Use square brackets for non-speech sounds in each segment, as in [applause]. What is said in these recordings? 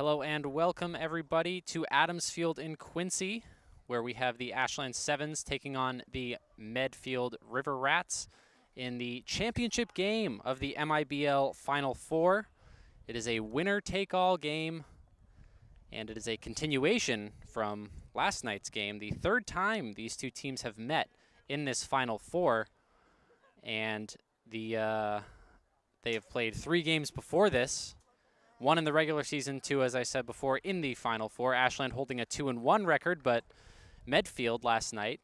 Hello and welcome everybody to Adams Field in Quincy, where we have the Ashland Sevens taking on the Medfield River Rats in the championship game of the MIBL Final Four. It is a winner-take-all game, and it is a continuation from last night's game, the third time these two teams have met in this Final Four, and the uh, they have played three games before this, one in the regular season, two, as I said before, in the Final Four. Ashland holding a two and one record, but Medfield last night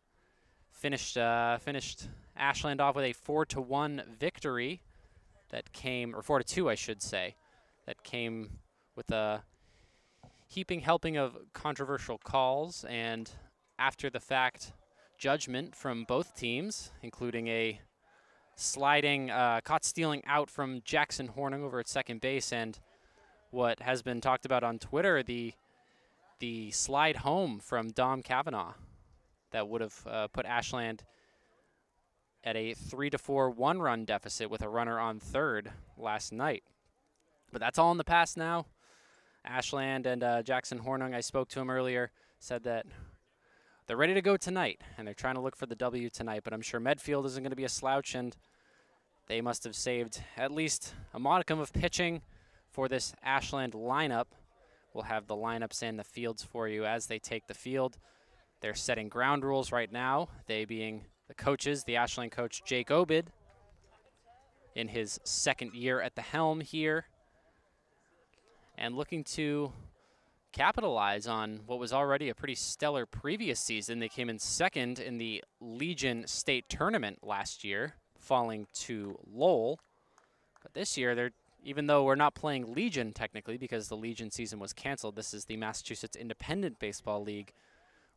finished uh, finished Ashland off with a four to one victory that came, or four to two, I should say, that came with a heaping helping of controversial calls and after the fact judgment from both teams, including a sliding, uh, caught stealing out from Jackson Hornung over at second base and what has been talked about on Twitter, the the slide home from Dom Kavanaugh that would have uh, put Ashland at a three to four one run deficit with a runner on third last night. But that's all in the past now. Ashland and uh, Jackson Hornung, I spoke to him earlier, said that they're ready to go tonight and they're trying to look for the W tonight. But I'm sure Medfield isn't going to be a slouch, and they must have saved at least a modicum of pitching for this Ashland lineup. We'll have the lineups and the fields for you as they take the field. They're setting ground rules right now, they being the coaches, the Ashland coach Jake Obid in his second year at the helm here and looking to capitalize on what was already a pretty stellar previous season. They came in second in the Legion State Tournament last year, falling to Lowell. But this year, they're even though we're not playing Legion technically because the Legion season was canceled, this is the Massachusetts Independent Baseball League.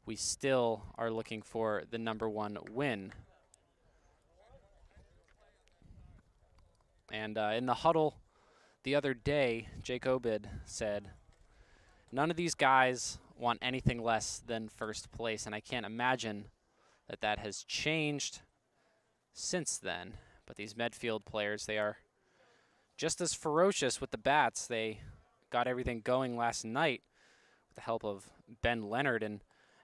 We still are looking for the number one win. And uh, in the huddle the other day, Jake Obid said, none of these guys want anything less than first place, and I can't imagine that that has changed since then. But these Medfield players, they are just as ferocious with the bats. They got everything going last night with the help of Ben Leonard and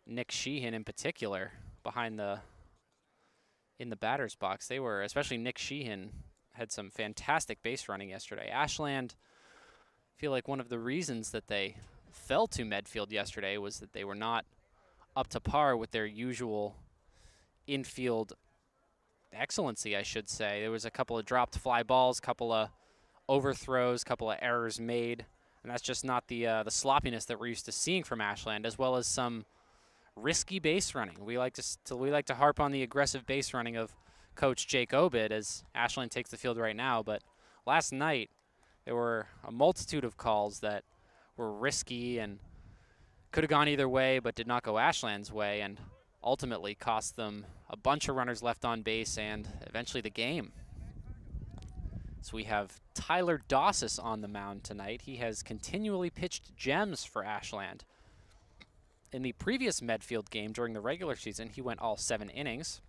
Nick Sheehan in particular behind the in the batter's box. They were, especially Nick Sheehan, had some fantastic base running yesterday. Ashland feel like one of the reasons that they fell to Medfield yesterday was that they were not up to par with their usual infield excellency, I should say. There was a couple of dropped fly balls, couple of overthrows, a couple of errors made, and that's just not the uh, the sloppiness that we're used to seeing from Ashland, as well as some risky base running. We like to, we like to harp on the aggressive base running of Coach Jake Obid as Ashland takes the field right now, but last night there were a multitude of calls that were risky and could have gone either way, but did not go Ashland's way, and ultimately cost them a bunch of runners left on base and eventually the game. So we have Tyler Dossis on the mound tonight. He has continually pitched gems for Ashland. In the previous Medfield game during the regular season, he went all seven innings.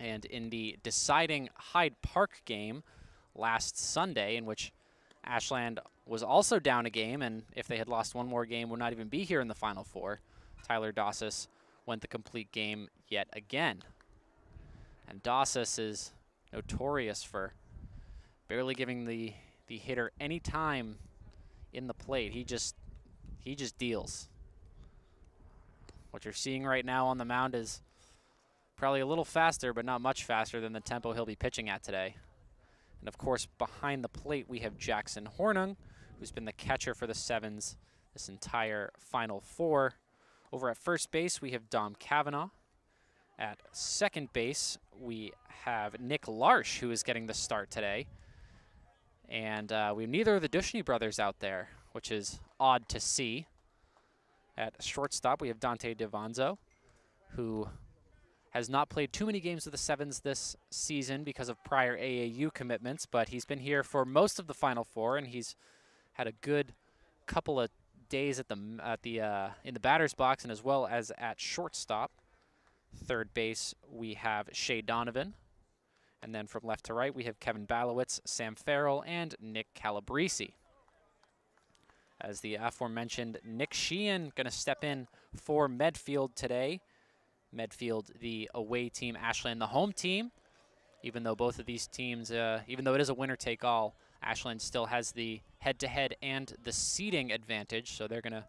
And in the deciding Hyde Park game last Sunday, in which Ashland was also down a game, and if they had lost one more game, would not even be here in the Final Four, Tyler Dossis went the complete game yet again. And Dossis is notorious for barely giving the the hitter any time in the plate. He just he just deals. What you're seeing right now on the mound is probably a little faster, but not much faster than the tempo he'll be pitching at today. And of course, behind the plate, we have Jackson Hornung, who's been the catcher for the Sevens this entire Final Four. Over at first base, we have Dom Kavanaugh. At second base, we have Nick Larsh, who is getting the start today. And uh, we have neither of the Dushny brothers out there, which is odd to see. At shortstop, we have Dante Devanzo, who has not played too many games with the Sevens this season because of prior AAU commitments, but he's been here for most of the Final Four, and he's had a good couple of days at the at the uh, in the batter's box, and as well as at shortstop. Third base, we have Shea Donovan, and then from left to right, we have Kevin Balowitz, Sam Farrell, and Nick Calabrese. as the aforementioned Nick Sheehan going to step in for Medfield today. Medfield, the away team, Ashland, the home team. Even though both of these teams, uh, even though it is a winner-take-all, Ashland still has the head-to-head -head and the seeding advantage, so they're going to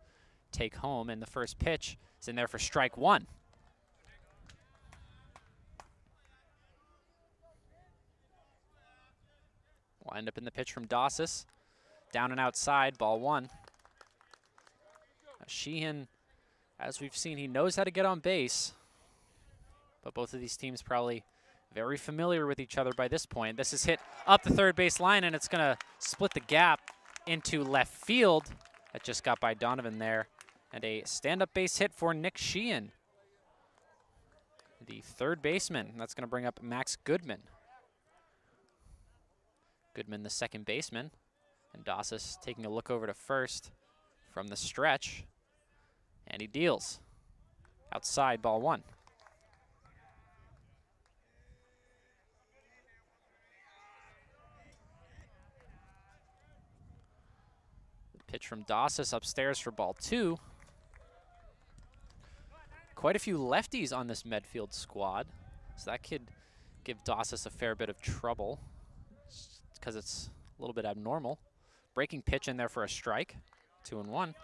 take home. And the first pitch is in there for strike one. Will end up in the pitch from Dossis. Down and outside, ball one. Sheehan, as we've seen, he knows how to get on base. But both of these teams probably very familiar with each other by this point. This is hit up the third base line, and it's going to split the gap into left field. That just got by Donovan there. And a stand-up base hit for Nick Sheehan, the third baseman. That's going to bring up Max Goodman. Goodman, the second baseman. And Dossis taking a look over to first from the stretch. And he deals. Outside, ball one. Pitch from Dossis upstairs for ball two. Quite a few lefties on this Medfield squad. So that could give Dossis a fair bit of trouble because it's a little bit abnormal. Breaking pitch in there for a strike. Two and one.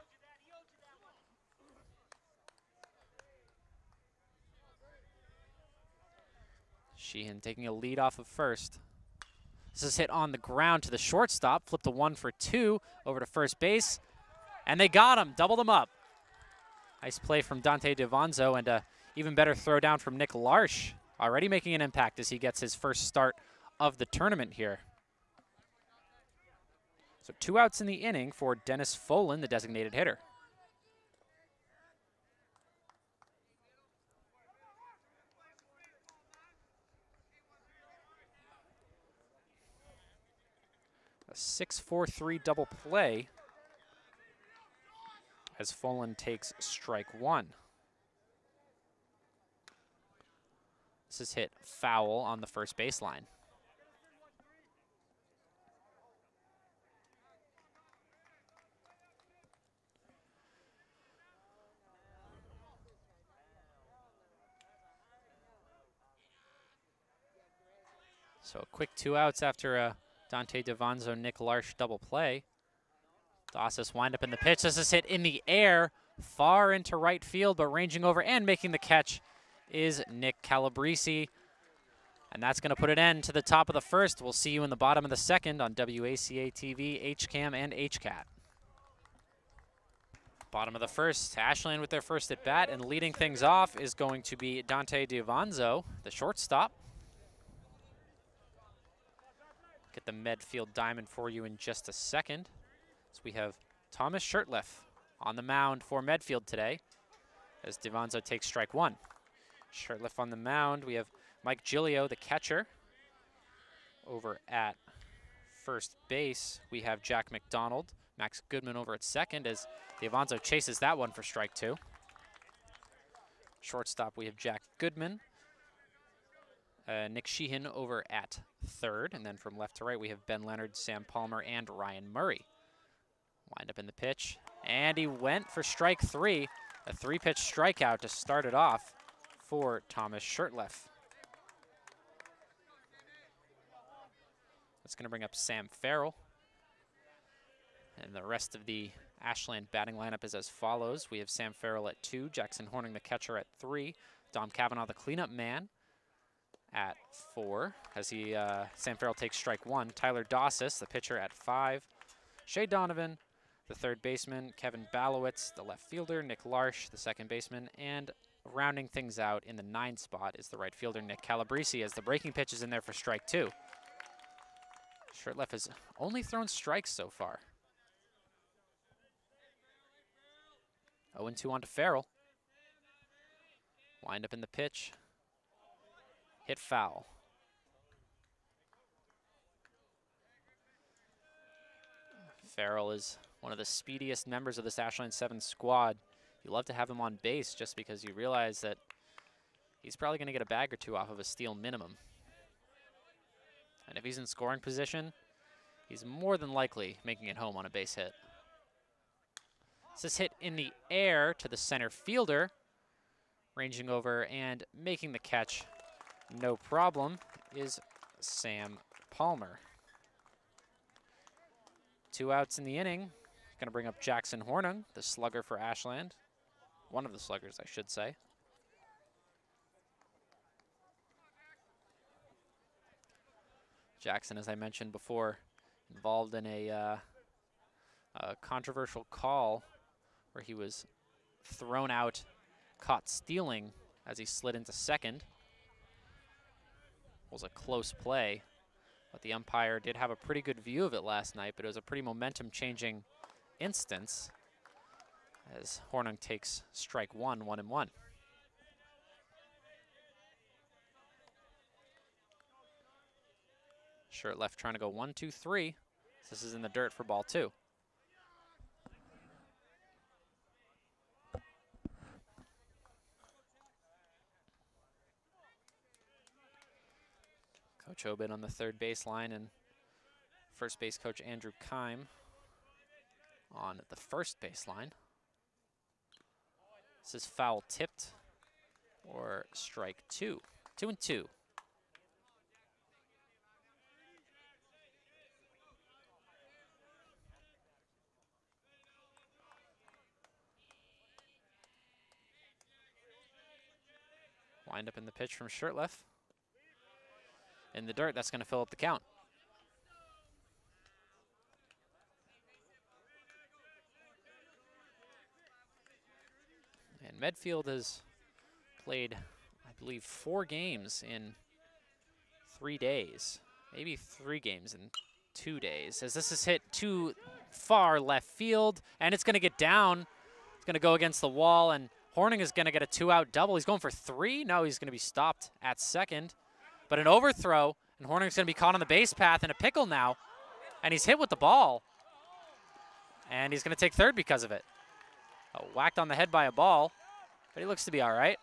Sheehan taking a lead off of first. This is hit on the ground to the shortstop. Flip the one for two over to first base. And they got him. Doubled him up. Nice play from Dante DiVanzo and a even better throw down from Nick Larsh. Already making an impact as he gets his first start of the tournament here. So two outs in the inning for Dennis Folan, the designated hitter. A 6-4-3 double play as Folan takes strike one. This is hit foul on the first baseline. So a quick two outs after a Dante DiVanzo, Nick Larsh double play. Dossis wind up in the pitch. This is hit in the air, far into right field, but ranging over and making the catch is Nick Calabrese. And that's going to put an end to the top of the first. We'll see you in the bottom of the second on WACA TV, HCAM, and HCAT. Bottom of the first, Ashland with their first at bat, and leading things off is going to be Dante DiVanzo, the shortstop. Get the Medfield Diamond for you in just a second. So we have Thomas Shirtliff on the mound for Medfield today as DiVanzo takes strike one. Shirtliff on the mound. We have Mike Gilio, the catcher. Over at first base, we have Jack McDonald. Max Goodman over at second as DiVanzo chases that one for strike two. Shortstop, we have Jack Goodman. Uh, Nick Sheehan over at third. And then from left to right, we have Ben Leonard, Sam Palmer, and Ryan Murray. Wind up in the pitch. And he went for strike three. A three-pitch strikeout to start it off for Thomas Shirtliff. That's going to bring up Sam Farrell. And the rest of the Ashland batting lineup is as follows. We have Sam Farrell at two, Jackson Hornung the catcher at three, Dom Kavanaugh the cleanup man at four as he uh, Sam Farrell takes strike one. Tyler Dossis, the pitcher, at five. Shea Donovan, the third baseman. Kevin Balowitz, the left fielder. Nick Larsh, the second baseman. And rounding things out in the nine spot is the right fielder, Nick Calabrese, as the breaking pitch is in there for strike two. Shirtliff has only thrown strikes so far. 0-2 on to Farrell. Wind up in the pitch hit foul. Farrell is one of the speediest members of this Ashland 7 squad. You love to have him on base just because you realize that he's probably going to get a bag or two off of a steal minimum. And if he's in scoring position, he's more than likely making it home on a base hit. This is hit in the air to the center fielder, ranging over and making the catch no problem is Sam Palmer. Two outs in the inning. Going to bring up Jackson Hornung, the slugger for Ashland. One of the sluggers, I should say. Jackson, as I mentioned before, involved in a, uh, a controversial call where he was thrown out, caught stealing as he slid into second. Was a close play, but the umpire did have a pretty good view of it last night, but it was a pretty momentum-changing instance as Hornung takes strike one, one and one. Shirtleff trying to go one, two, three. This is in the dirt for ball two. Coach Obid on the third baseline and first base coach Andrew Kime on the first baseline. This is foul tipped or strike two. Two and two. Wind up in the pitch from Shirtleff. In the dirt, that's going to fill up the count. And Medfield has played, I believe, four games in three days. Maybe three games in two days. As this is hit too far left field, and it's going to get down. It's going to go against the wall, and Hornung is going to get a two-out double. He's going for three. No, he's going to be stopped at second. But an overthrow, and Hornung's going to be caught on the base path in a pickle now. And he's hit with the ball. And he's going to take third because of it. Oh, whacked on the head by a ball, but he looks to be all right.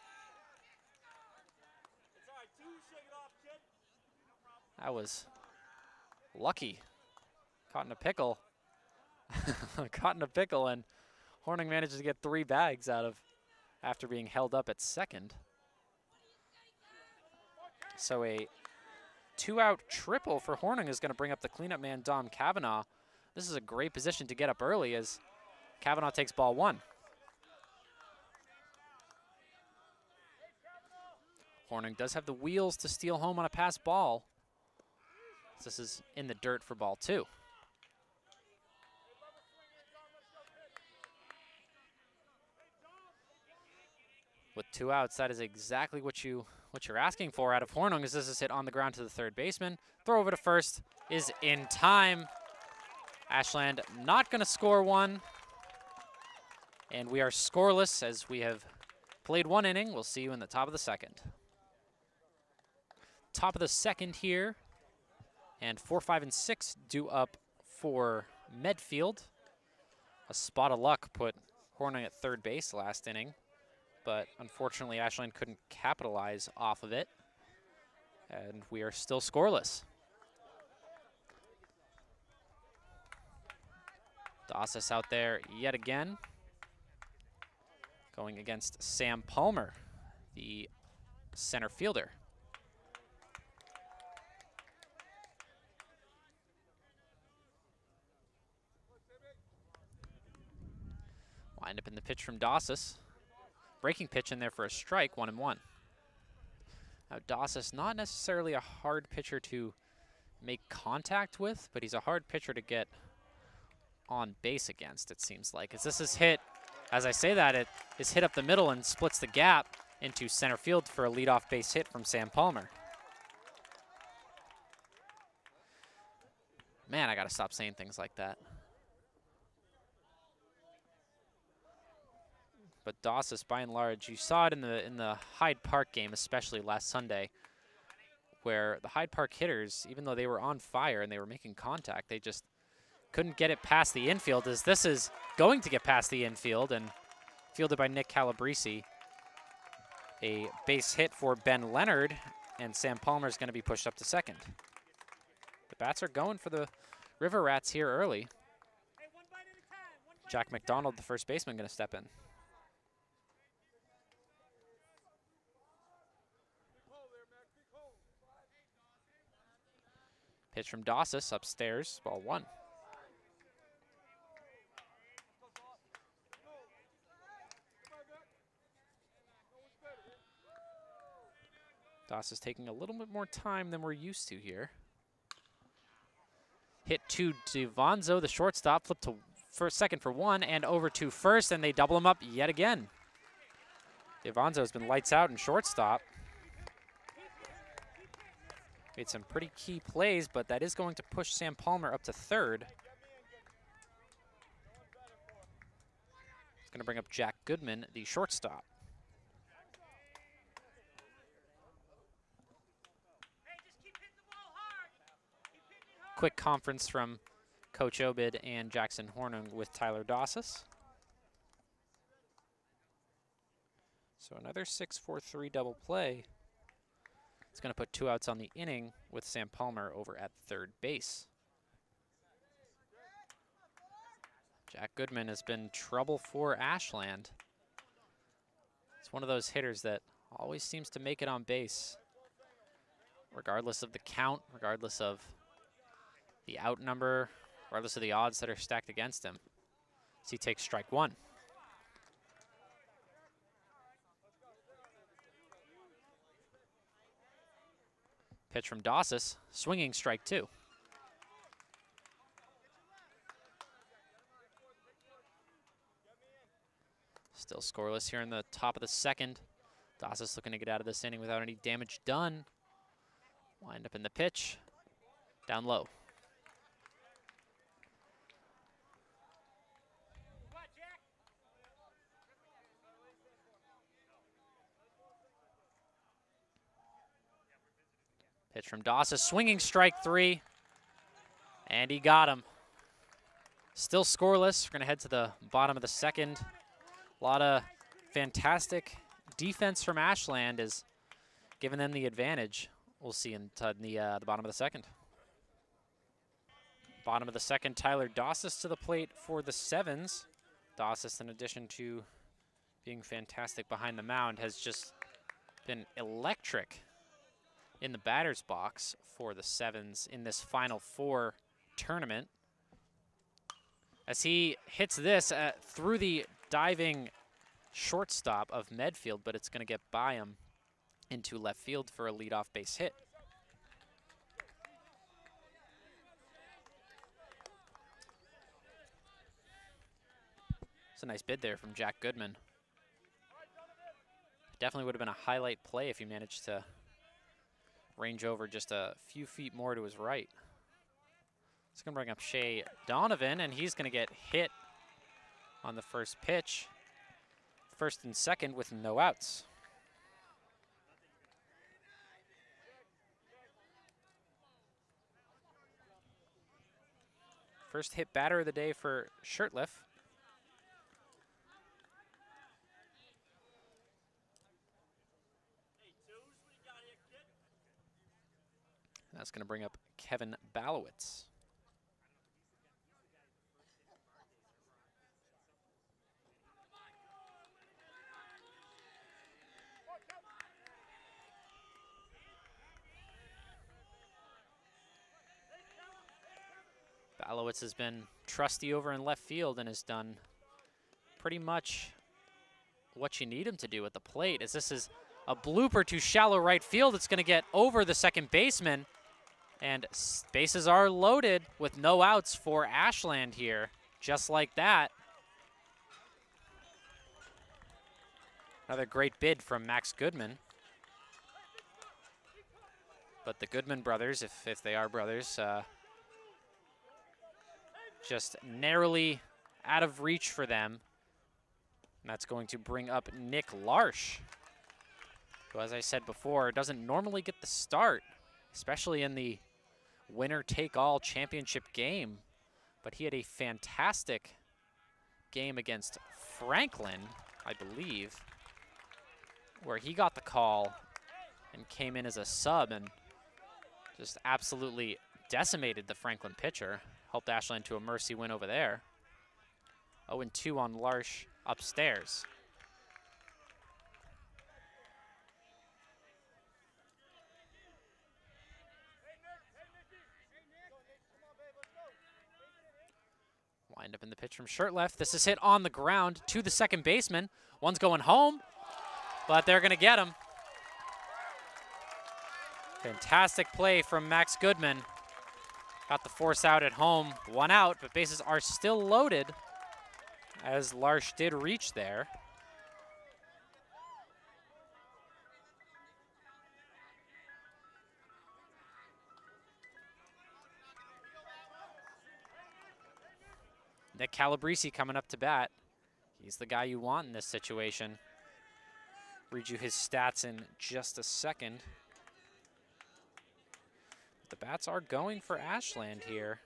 That was lucky. Caught in a pickle. [laughs] Caught in a pickle, and Hornung manages to get three bags out of after being held up at second. So a two-out triple for Hornung is going to bring up the cleanup man, Dom Kavanaugh. This is a great position to get up early as Kavanaugh takes ball one. Hornung does have the wheels to steal home on a pass ball. This is in the dirt for ball two. With two outs, that is exactly what you what you're asking for out of Hornung is this is hit on the ground to the third baseman. Throw over to first is in time. Ashland not going to score one. And we are scoreless as we have played one inning. We'll see you in the top of the second. Top of the second here. And four, five, and six due up for Medfield. A spot of luck put Hornung at third base last inning but unfortunately Ashland couldn't capitalize off of it. And we are still scoreless. Dossis out there yet again. Going against Sam Palmer, the center fielder. Wind up in the pitch from Dossis. Breaking pitch in there for a strike, one and one. Now Dossis, not necessarily a hard pitcher to make contact with, but he's a hard pitcher to get on base against, it seems like. As this is hit, as I say that, it is hit up the middle and splits the gap into center field for a leadoff base hit from Sam Palmer. Man, I got to stop saying things like that. But Dossis, by and large, you saw it in the in the Hyde Park game, especially last Sunday, where the Hyde Park hitters, even though they were on fire and they were making contact, they just couldn't get it past the infield. As this is going to get past the infield and fielded by Nick Calabrese. A base hit for Ben Leonard, and Sam Palmer is going to be pushed up to second. The bats are going for the River Rats here early. Jack McDonald, the first baseman, going to step in. Pitch from Dossis upstairs, ball one. Dossis taking a little bit more time than we're used to here. Hit to Devonzo, the shortstop, flip to first, second for one, and over to first, and they double him up yet again. Devonzo has been lights out in shortstop. Made some pretty key plays, but that is going to push Sam Palmer up to third. It's going to bring up Jack Goodman, the shortstop. quick conference from Coach Obid and Jackson Hornung with Tyler Dossis. So another 6-4-3 double play. It's going to put two outs on the inning with Sam Palmer over at third base. Jack Goodman has been trouble for Ashland. It's one of those hitters that always seems to make it on base, regardless of the count, regardless of the out number, regardless of the odds that are stacked against him. So he takes strike one. Pitch from Dossis, swinging strike two. Still scoreless here in the top of the second. Dossis looking to get out of this inning without any damage done. Wind up in the pitch. Down low. Pitch from Dossis, swinging strike three. And he got him. Still scoreless. We're going to head to the bottom of the second. A lot of fantastic defense from Ashland is giving them the advantage. We'll see in the, uh, the bottom of the second. Bottom of the second, Tyler Dossis to the plate for the Sevens. Dossis, in addition to being fantastic behind the mound, has just been electric in the batter's box for the Sevens in this Final Four tournament. As he hits this uh, through the diving shortstop of Medfield, but it's going to get by him into left field for a leadoff base hit. It's a nice bid there from Jack Goodman. Definitely would have been a highlight play if he managed to range over just a few feet more to his right. It's going to bring up Shea Donovan, and he's going to get hit on the first pitch. First and second with no outs. First hit batter of the day for Shirtliff. That's going to bring up Kevin Balowitz. Balowitz has been trusty over in left field and has done pretty much what you need him to do at the plate. As this is a blooper to shallow right field, it's going to get over the second baseman. And bases are loaded with no outs for Ashland here, just like that. Another great bid from Max Goodman. But the Goodman brothers, if, if they are brothers, uh, just narrowly out of reach for them. And that's going to bring up Nick Larsh, who, as I said before, doesn't normally get the start, especially in the winner-take-all championship game. But he had a fantastic game against Franklin, I believe, where he got the call and came in as a sub and just absolutely decimated the Franklin pitcher. Helped Ashland to a mercy win over there. 0 2 on Larsh upstairs. Wind up in the pitch from Shirtleff. This is hit on the ground to the second baseman. One's going home, but they're going to get him. Fantastic play from Max Goodman. Got the force out at home, one out, but bases are still loaded as Larsh did reach there. Nick Calabrese coming up to bat. He's the guy you want in this situation. Read you his stats in just a second. The bats are going for Ashland here.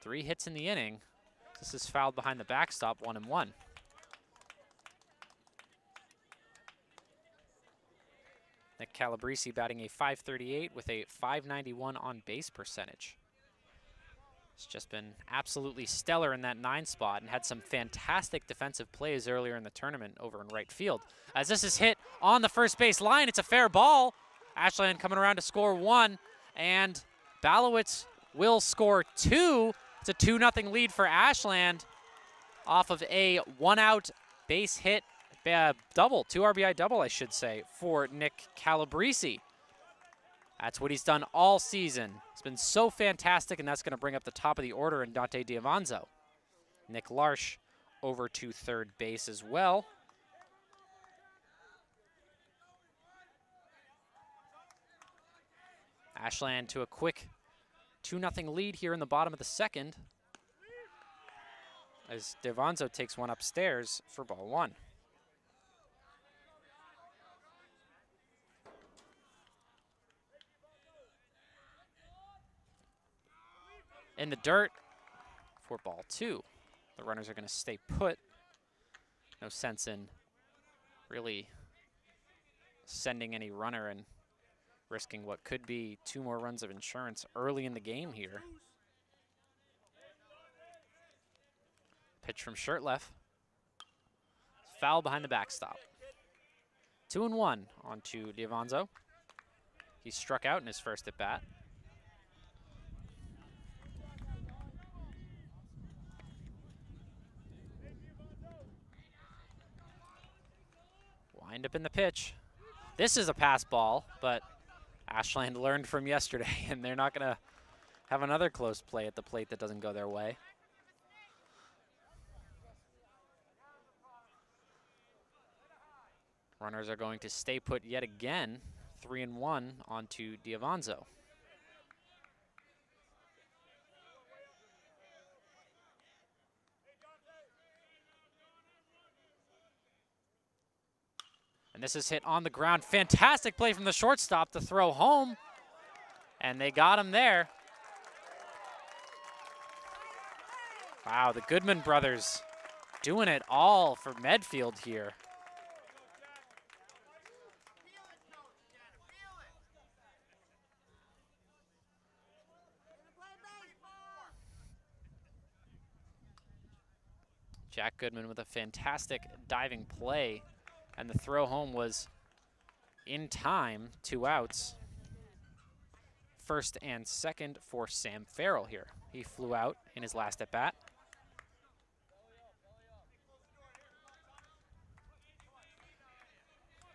Three hits in the inning. This is fouled behind the backstop, one and one. Nick Calabrese batting a 538 with a 591 on base percentage. He's just been absolutely stellar in that nine spot and had some fantastic defensive plays earlier in the tournament over in right field. As this is hit on the first base line, it's a fair ball. Ashland coming around to score one, and Balowitz will score two. It's a 2 0 lead for Ashland off of a one out base hit uh, double, two RBI double, I should say, for Nick Calabrese. That's what he's done all season. It's been so fantastic, and that's going to bring up the top of the order in Dante Diavanzo. Nick Larsh over to third base as well. Ashland to a quick 2-0 lead here in the bottom of the second as Devanzo takes one upstairs for ball one. In the dirt for ball two. The runners are going to stay put. No sense in really sending any runner and risking what could be two more runs of insurance early in the game here. Pitch from Shirtleff. Foul behind the backstop. Two and one on to Diavanzo. He struck out in his first at bat. Up in the pitch. This is a pass ball, but Ashland [laughs] learned from yesterday, and they're not going to have another close play at the plate that doesn't go their way. Runners are going to stay put yet again, three and one onto Diavanzo. This is hit on the ground. Fantastic play from the shortstop to throw home. And they got him there. Wow, the Goodman brothers doing it all for Medfield here. Jack Goodman with a fantastic diving play and the throw home was in time, two outs. First and second for Sam Farrell here. He flew out in his last at bat.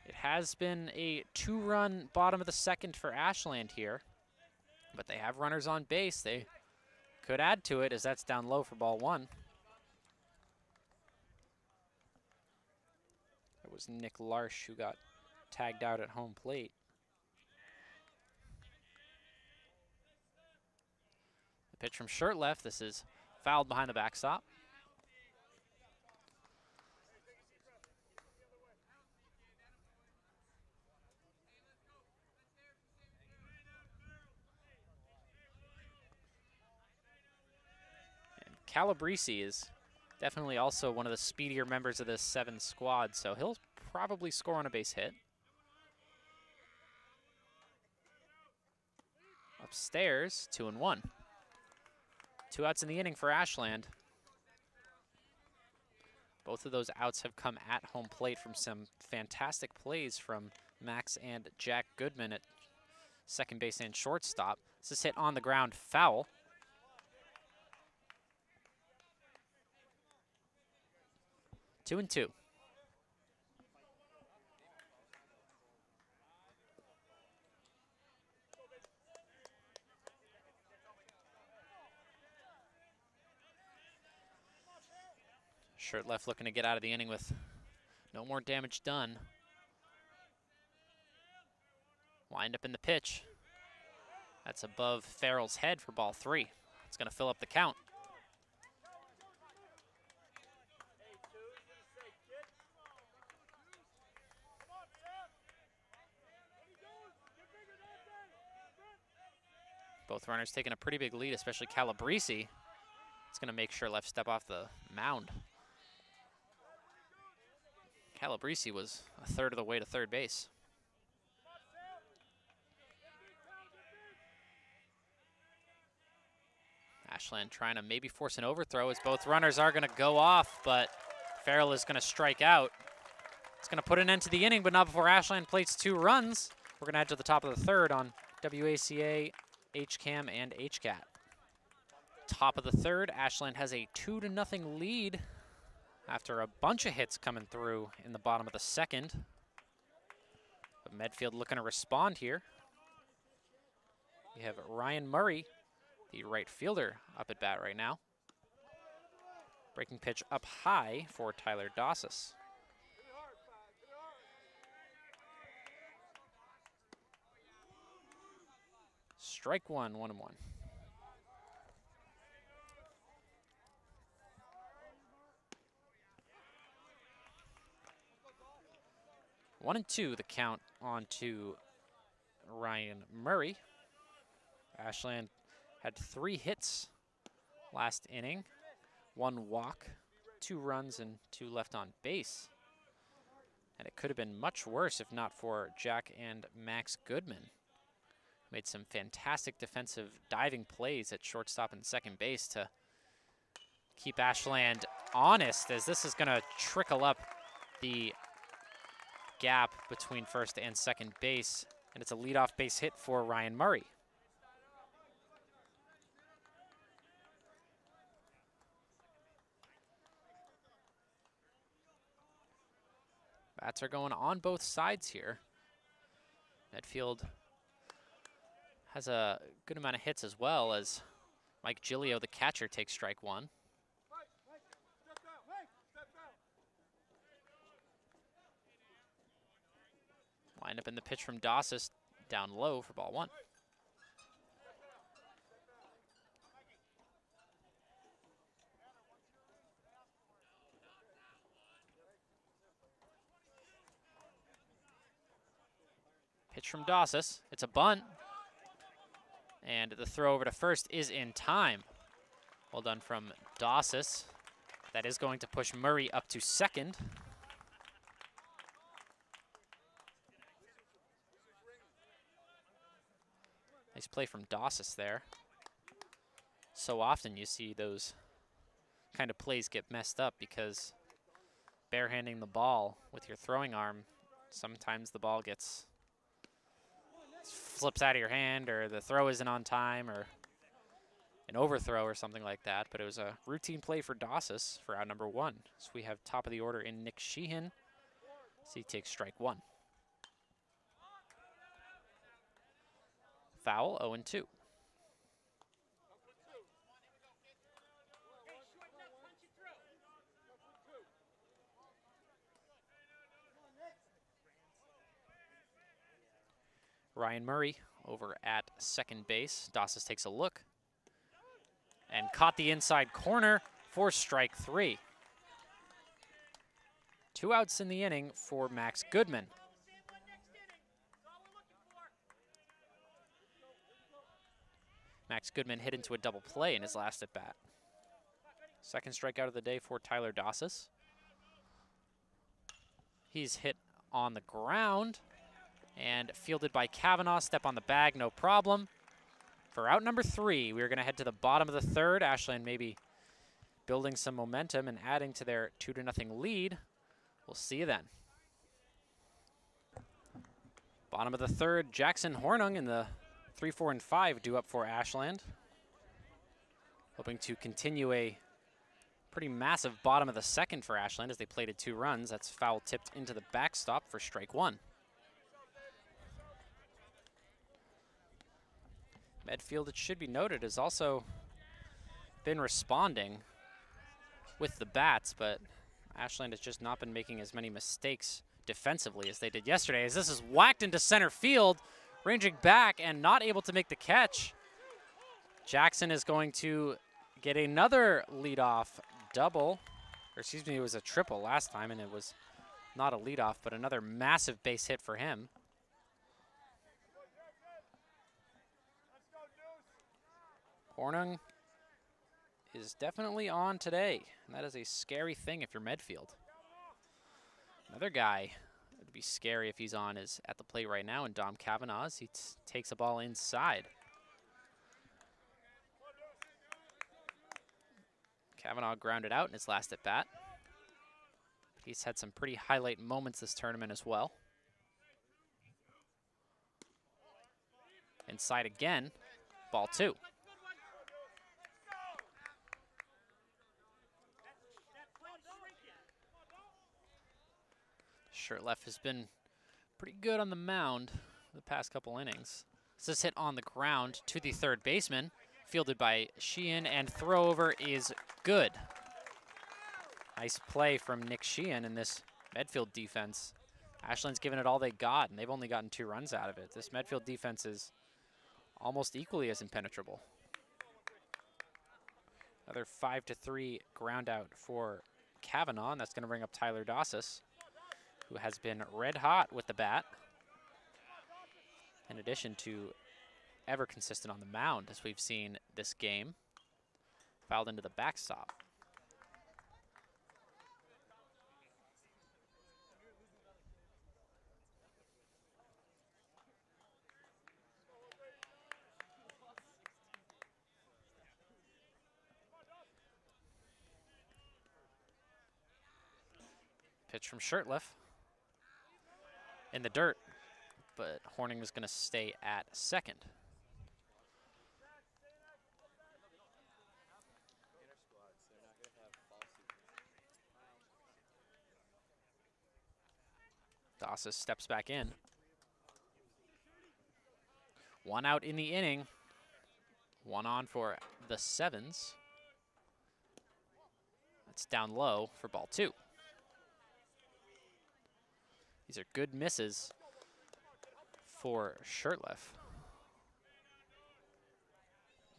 It has been a two-run bottom of the second for Ashland here, but they have runners on base. They could add to it as that's down low for ball one. Was Nick Larsh who got tagged out at home plate. The pitch from Shirtleff. This is fouled behind the backstop. Calabrese is Definitely also one of the speedier members of this seven squad, so he'll probably score on a base hit. Upstairs, two and one. Two outs in the inning for Ashland. Both of those outs have come at home plate from some fantastic plays from Max and Jack Goodman at second base and shortstop. This is hit on the ground foul. Two and two. Shirtleff looking to get out of the inning with no more damage done. Wind up in the pitch. That's above Farrell's head for ball three. It's going to fill up the count. Both runners taking a pretty big lead, especially Calabrese. It's going to make Shirtleff step off the mound. Calabrese was a third of the way to third base. Ashland trying to maybe force an overthrow as both runners are going to go off, but Farrell is going to strike out. It's going to put an end to the inning, but not before Ashland plates two runs. We're going to head to the top of the third on WACA, HCAM, and HCAT. Top of the third, Ashland has a two to nothing lead after a bunch of hits coming through in the bottom of the second. But Medfield looking to respond here. We have Ryan Murray, the right fielder, up at bat right now. Breaking pitch up high for Tyler Dossis. Strike one, one and one. One and two, the count on to Ryan Murray. Ashland had three hits last inning, one walk, two runs, and two left on base. And it could have been much worse if not for Jack and Max Goodman. Made some fantastic defensive diving plays at shortstop and second base to keep Ashland honest as this is going to trickle up the gap between first and second base, and it's a leadoff base hit for Ryan Murray. Bats are going on both sides here. Medfield has a good amount of hits as well as Mike Gilio, the catcher, takes strike one. Wind up in the pitch from Dossis down low for ball one. Pitch from Dossis. It's a bunt. And the throw over to first is in time. Well done from Dossis. That is going to push Murray up to second. Nice play from Dossis there. So often you see those kind of plays get messed up because barehanding the ball with your throwing arm, sometimes the ball gets flips out of your hand or the throw isn't on time or an overthrow or something like that. But it was a routine play for Dossis for out number one. So we have top of the order in Nick Sheehan. So he takes strike one. Foul, 0 and 2. Ryan Murray over at second base. Dossis takes a look and caught the inside corner for strike three. Two outs in the inning for Max Goodman. Max Goodman hit into a double play in his last at bat. Second strikeout of the day for Tyler Dossis. He's hit on the ground and fielded by Kavanaugh. Step on the bag, no problem. For out number three, we're going to head to the bottom of the third. Ashland maybe building some momentum and adding to their 2 to nothing lead. We'll see you then. Bottom of the third, Jackson Hornung in the 3, 4, and 5 due up for Ashland. Hoping to continue a pretty massive bottom of the second for Ashland as they plated two runs. That's foul tipped into the backstop for strike one. Medfield, it should be noted, has also been responding with the bats, but Ashland has just not been making as many mistakes defensively as they did yesterday as this is whacked into center field, ranging back and not able to make the catch. Jackson is going to get another leadoff double, or excuse me, it was a triple last time and it was not a leadoff, but another massive base hit for him. Hornung is definitely on today, and that is a scary thing if you're Medfield. Another guy be scary if he's on is at the plate right now, and Dom Kavanaugh. He takes a ball inside. Kavanaugh grounded out in his last at bat. He's had some pretty highlight moments this tournament as well. Inside again, ball two. Shirtleff has been pretty good on the mound the past couple innings. This hit on the ground to the third baseman, fielded by Sheehan, and throw over is good. Nice play from Nick Sheehan in this Medfield defense. Ashland's given it all they got, and they've only gotten two runs out of it. This Medfield defense is almost equally as impenetrable. Another five to three ground out for Kavanaugh, and that's going to bring up Tyler Dossis who has been red hot with the bat. In addition to ever consistent on the mound, as we've seen this game. Fouled into the backstop. Pitch from Shirtleff in the dirt, but Hornung is going to stay at second. Dossis steps back in. One out in the inning. One on for the Sevens. That's down low for ball two. These are good misses for Shirtleff.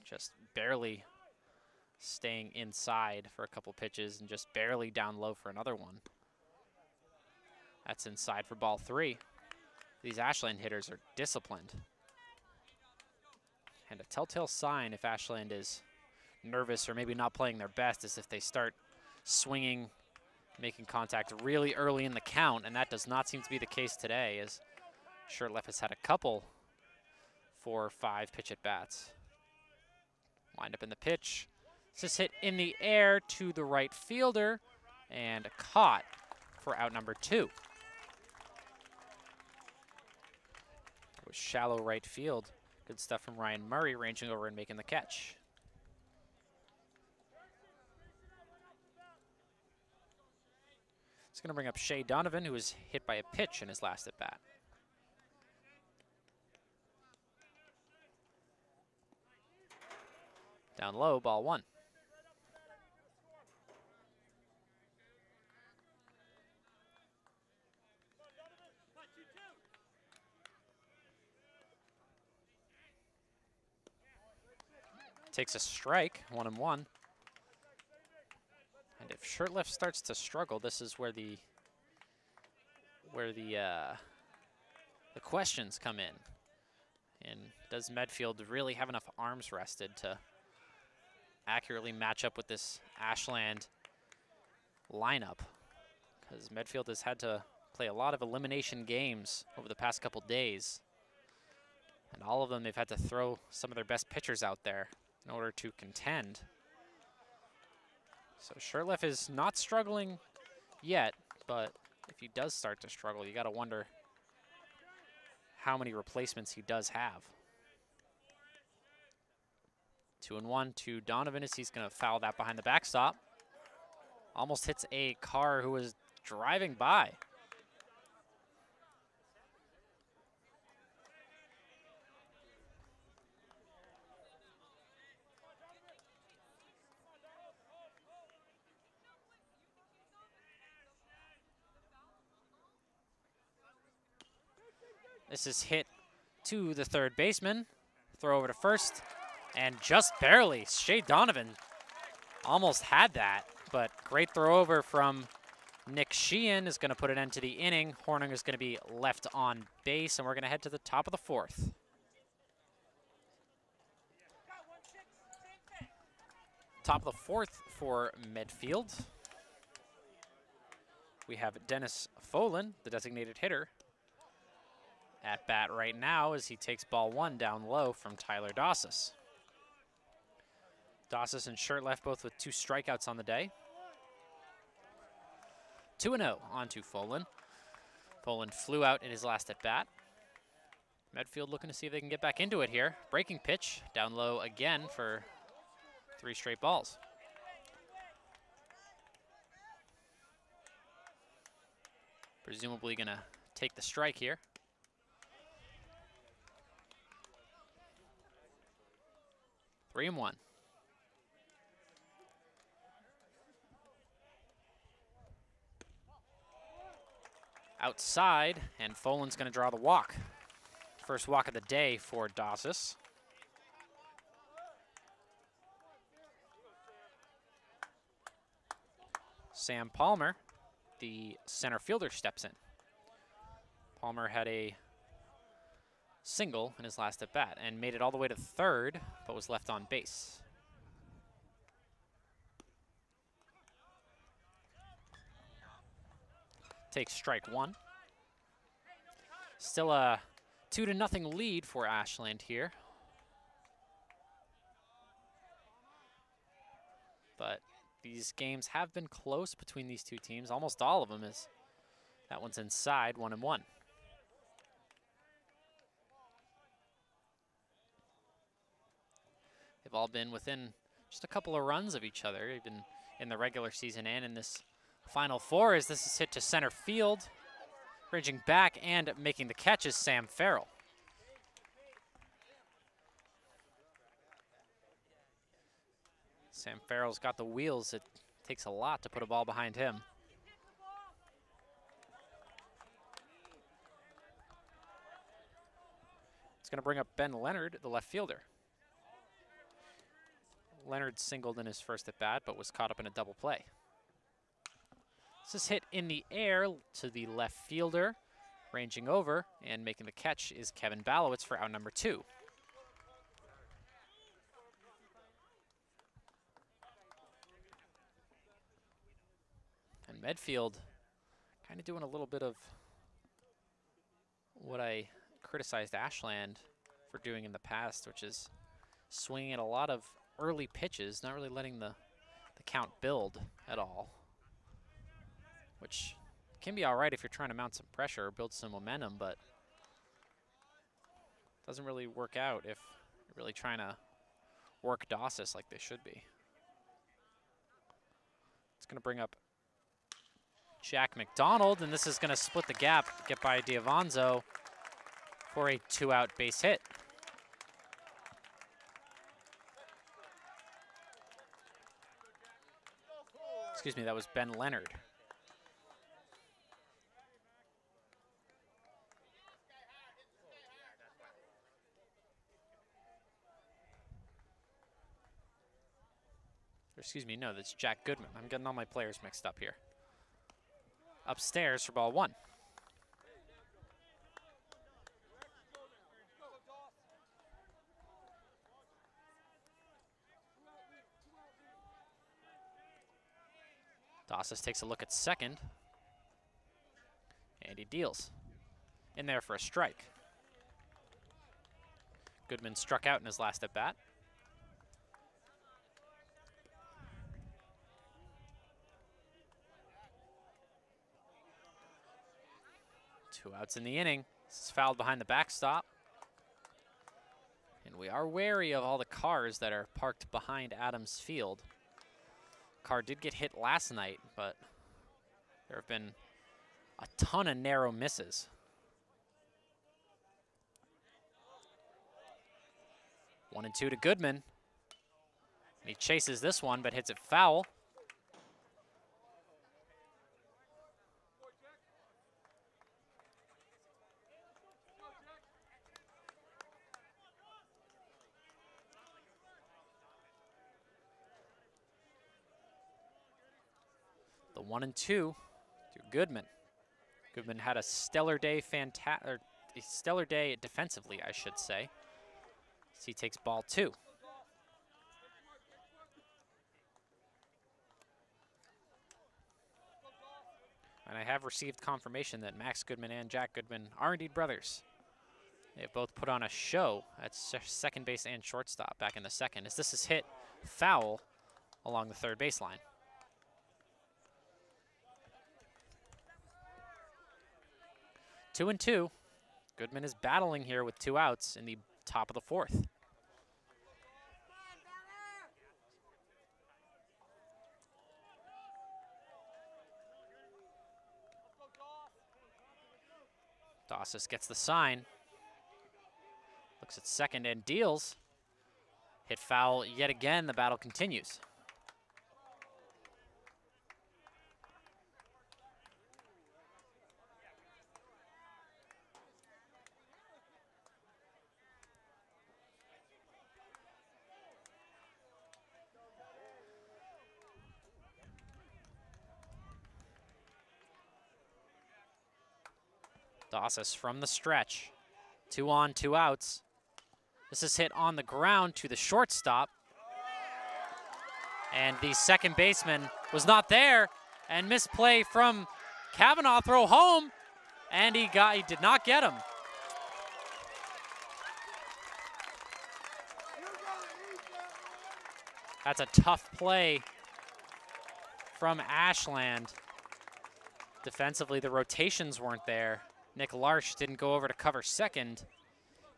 Just barely staying inside for a couple pitches and just barely down low for another one. That's inside for ball three. These Ashland hitters are disciplined. And a telltale sign if Ashland is nervous or maybe not playing their best is if they start swinging making contact really early in the count, and that does not seem to be the case today as Shirtleff has had a couple four or five pitch at bats. Wind up in the pitch. This is hit in the air to the right fielder and caught for out number two. It was shallow right field. Good stuff from Ryan Murray ranging over and making the catch. It's going to bring up Shea Donovan, who was hit by a pitch in his last at bat. Down low, ball one. Takes a strike, one and one. If Shirtleff starts to struggle, this is where the where the uh, the questions come in. And does Medfield really have enough arms rested to accurately match up with this Ashland lineup? Because Medfield has had to play a lot of elimination games over the past couple days. And all of them, they've had to throw some of their best pitchers out there in order to contend. So Shirtleff is not struggling yet, but if he does start to struggle, you got to wonder how many replacements he does have. Two and one to Donovan as he's going to foul that behind the backstop. Almost hits a car who was driving by. This is hit to the third baseman. Throw over to first, and just barely. Shea Donovan almost had that, but great throw over from Nick Sheehan is going to put an end to the inning. Hornung is going to be left on base, and we're going to head to the top of the fourth. Top of the fourth for Medfield. We have Dennis Folan, the designated hitter, at bat right now as he takes ball one down low from Tyler Dossis. Dossis and Shirtleff both with two strikeouts on the day. 2 0 onto Folan. Folan flew out in his last at bat. Medfield looking to see if they can get back into it here. Breaking pitch down low again for three straight balls. Presumably going to take the strike here. Three and one. Outside, and Folan's going to draw the walk. First walk of the day for Dossis. Sam Palmer, the center fielder, steps in. Palmer had a single in his last at bat and made it all the way to third, but was left on base. Takes strike one. Still a two to nothing lead for Ashland here. But these games have been close between these two teams. Almost all of them is that one's inside, one and one. They've all been within just a couple of runs of each other, even in the regular season and in this final four as this is hit to center field. Bridging back and making the catch is Sam Farrell. Sam Farrell's got the wheels. It takes a lot to put a ball behind him. It's going to bring up Ben Leonard, the left fielder. Leonard singled in his first at bat, but was caught up in a double play. This is hit in the air to the left fielder, ranging over, and making the catch is Kevin Balowitz for out number two. And Medfield kind of doing a little bit of what I criticized Ashland for doing in the past, which is swinging at a lot of early pitches, not really letting the, the count build at all, which can be all right if you're trying to mount some pressure or build some momentum, but doesn't really work out if you're really trying to work Dossis like they should be. It's going to bring up Jack McDonald, and this is going to split the gap, get by Diavanzo for a two-out base hit. Excuse me, that was Ben Leonard. Excuse me, no, that's Jack Goodman. I'm getting all my players mixed up here. Upstairs for ball one. Costas takes a look at second. And he deals. In there for a strike. Goodman struck out in his last at bat. Two outs in the inning. This is fouled behind the backstop. And we are wary of all the cars that are parked behind Adams Field. Car did get hit last night, but there have been a ton of narrow misses. One and two to Goodman. And he chases this one, but hits it foul. One and two to Goodman. Goodman had a stellar day, fanta- or a stellar day defensively, I should say. So he takes ball two. And I have received confirmation that Max Goodman and Jack Goodman are indeed brothers. They've both put on a show at second base and shortstop back in the second as this is hit foul along the third baseline. Two and two. Goodman is battling here with two outs in the top of the fourth. Dossis gets the sign. Looks at second and deals. Hit foul yet again. The battle continues. Dossis from the stretch. Two on, two outs. This is hit on the ground to the shortstop. And the second baseman was not there. And misplay from Kavanaugh throw home. And he got he did not get him. That's a tough play from Ashland. Defensively, the rotations weren't there. Nick Larsh didn't go over to cover second.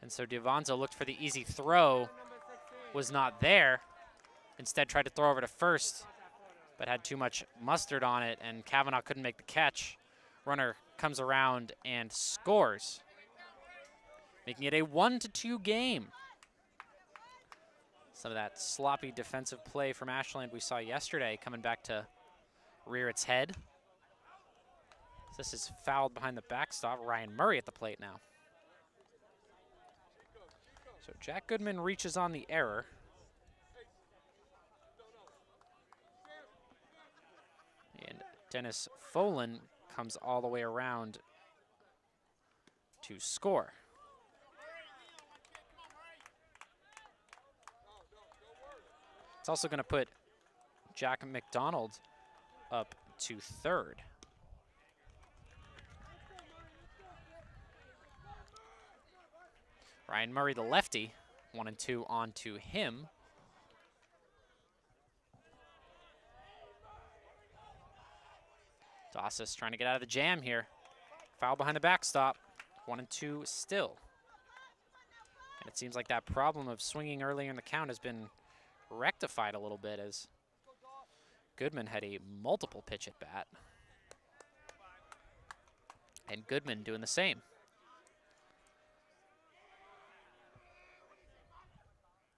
And so Diavanzo looked for the easy throw, was not there. Instead tried to throw over to first, but had too much mustard on it, and Kavanaugh couldn't make the catch. Runner comes around and scores, making it a one to two game. Some of that sloppy defensive play from Ashland we saw yesterday coming back to rear its head. This is fouled behind the backstop. Ryan Murray at the plate now. So Jack Goodman reaches on the error. And Dennis Folan comes all the way around to score. It's also going to put Jack McDonald up to third. Ryan Murray, the lefty, one and two on to him. Dossis trying to get out of the jam here. Foul behind the backstop. One and two still. And it seems like that problem of swinging earlier in the count has been rectified a little bit as Goodman had a multiple pitch at bat. And Goodman doing the same.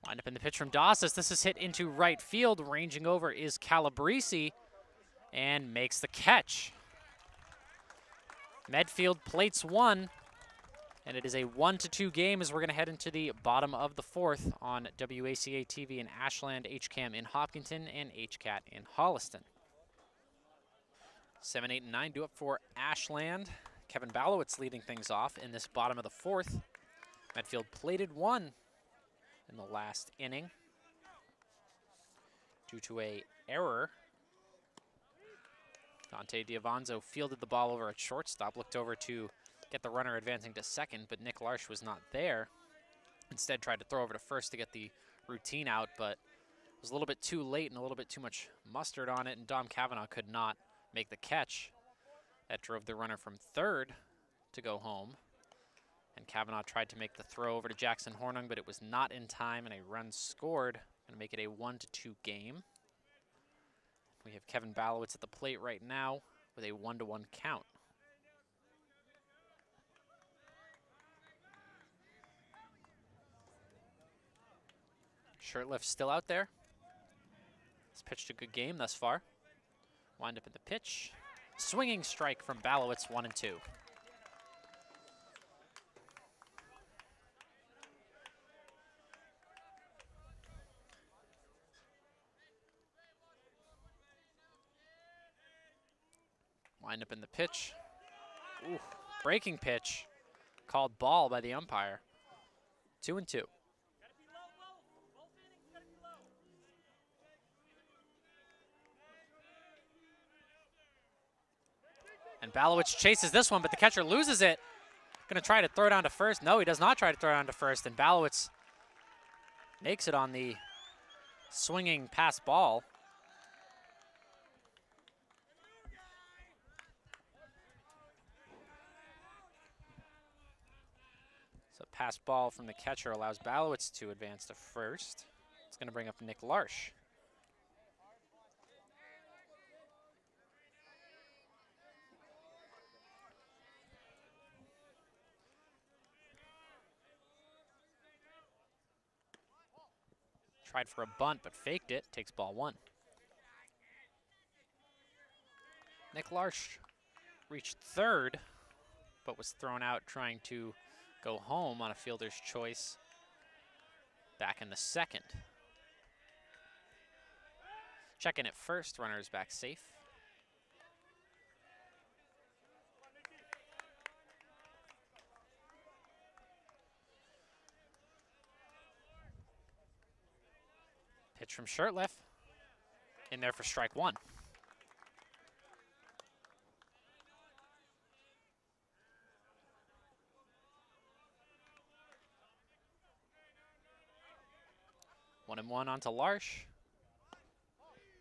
Line up in the pitch from Dossis. This is hit into right field. Ranging over is Calabrese and makes the catch. Medfield plates one, and it is a one to two game as we're going to head into the bottom of the fourth on WACA TV in Ashland, HCAM in Hopkinton, and HCAT in Holliston. Seven, eight, and nine do up for Ashland. Kevin Balowitz leading things off in this bottom of the fourth. Medfield plated one in the last inning due to a error. Dante Diavanzo fielded the ball over at shortstop, looked over to get the runner advancing to second, but Nick Larsh was not there. Instead tried to throw over to first to get the routine out, but was a little bit too late and a little bit too much mustard on it, and Dom Kavanaugh could not make the catch. That drove the runner from third to go home. And Kavanaugh tried to make the throw over to Jackson Hornung, but it was not in time, and a run scored. Going to make it a 1 to 2 game. We have Kevin Balowitz at the plate right now with a 1 to 1 count. Shirtleff still out there. He's pitched a good game thus far. Wind up in the pitch. Swinging strike from Balowitz, one and two. Wind up in the pitch. Ooh, breaking pitch. Called ball by the umpire. Two and two. And Balowitz chases this one, but the catcher loses it. Going to try to throw down to first. No, he does not try to throw down to first. And Balowitz makes it on the swinging pass ball. So pass ball from the catcher allows Balowitz to advance to first. It's going to bring up Nick Larsh. Tried for a bunt, but faked it. Takes ball one. Nick Larsh reached third, but was thrown out trying to go home on a fielder's choice back in the second. Checking at first, runners back safe. Pitch from Shirtleff. In there for strike one. One and one onto Larsh.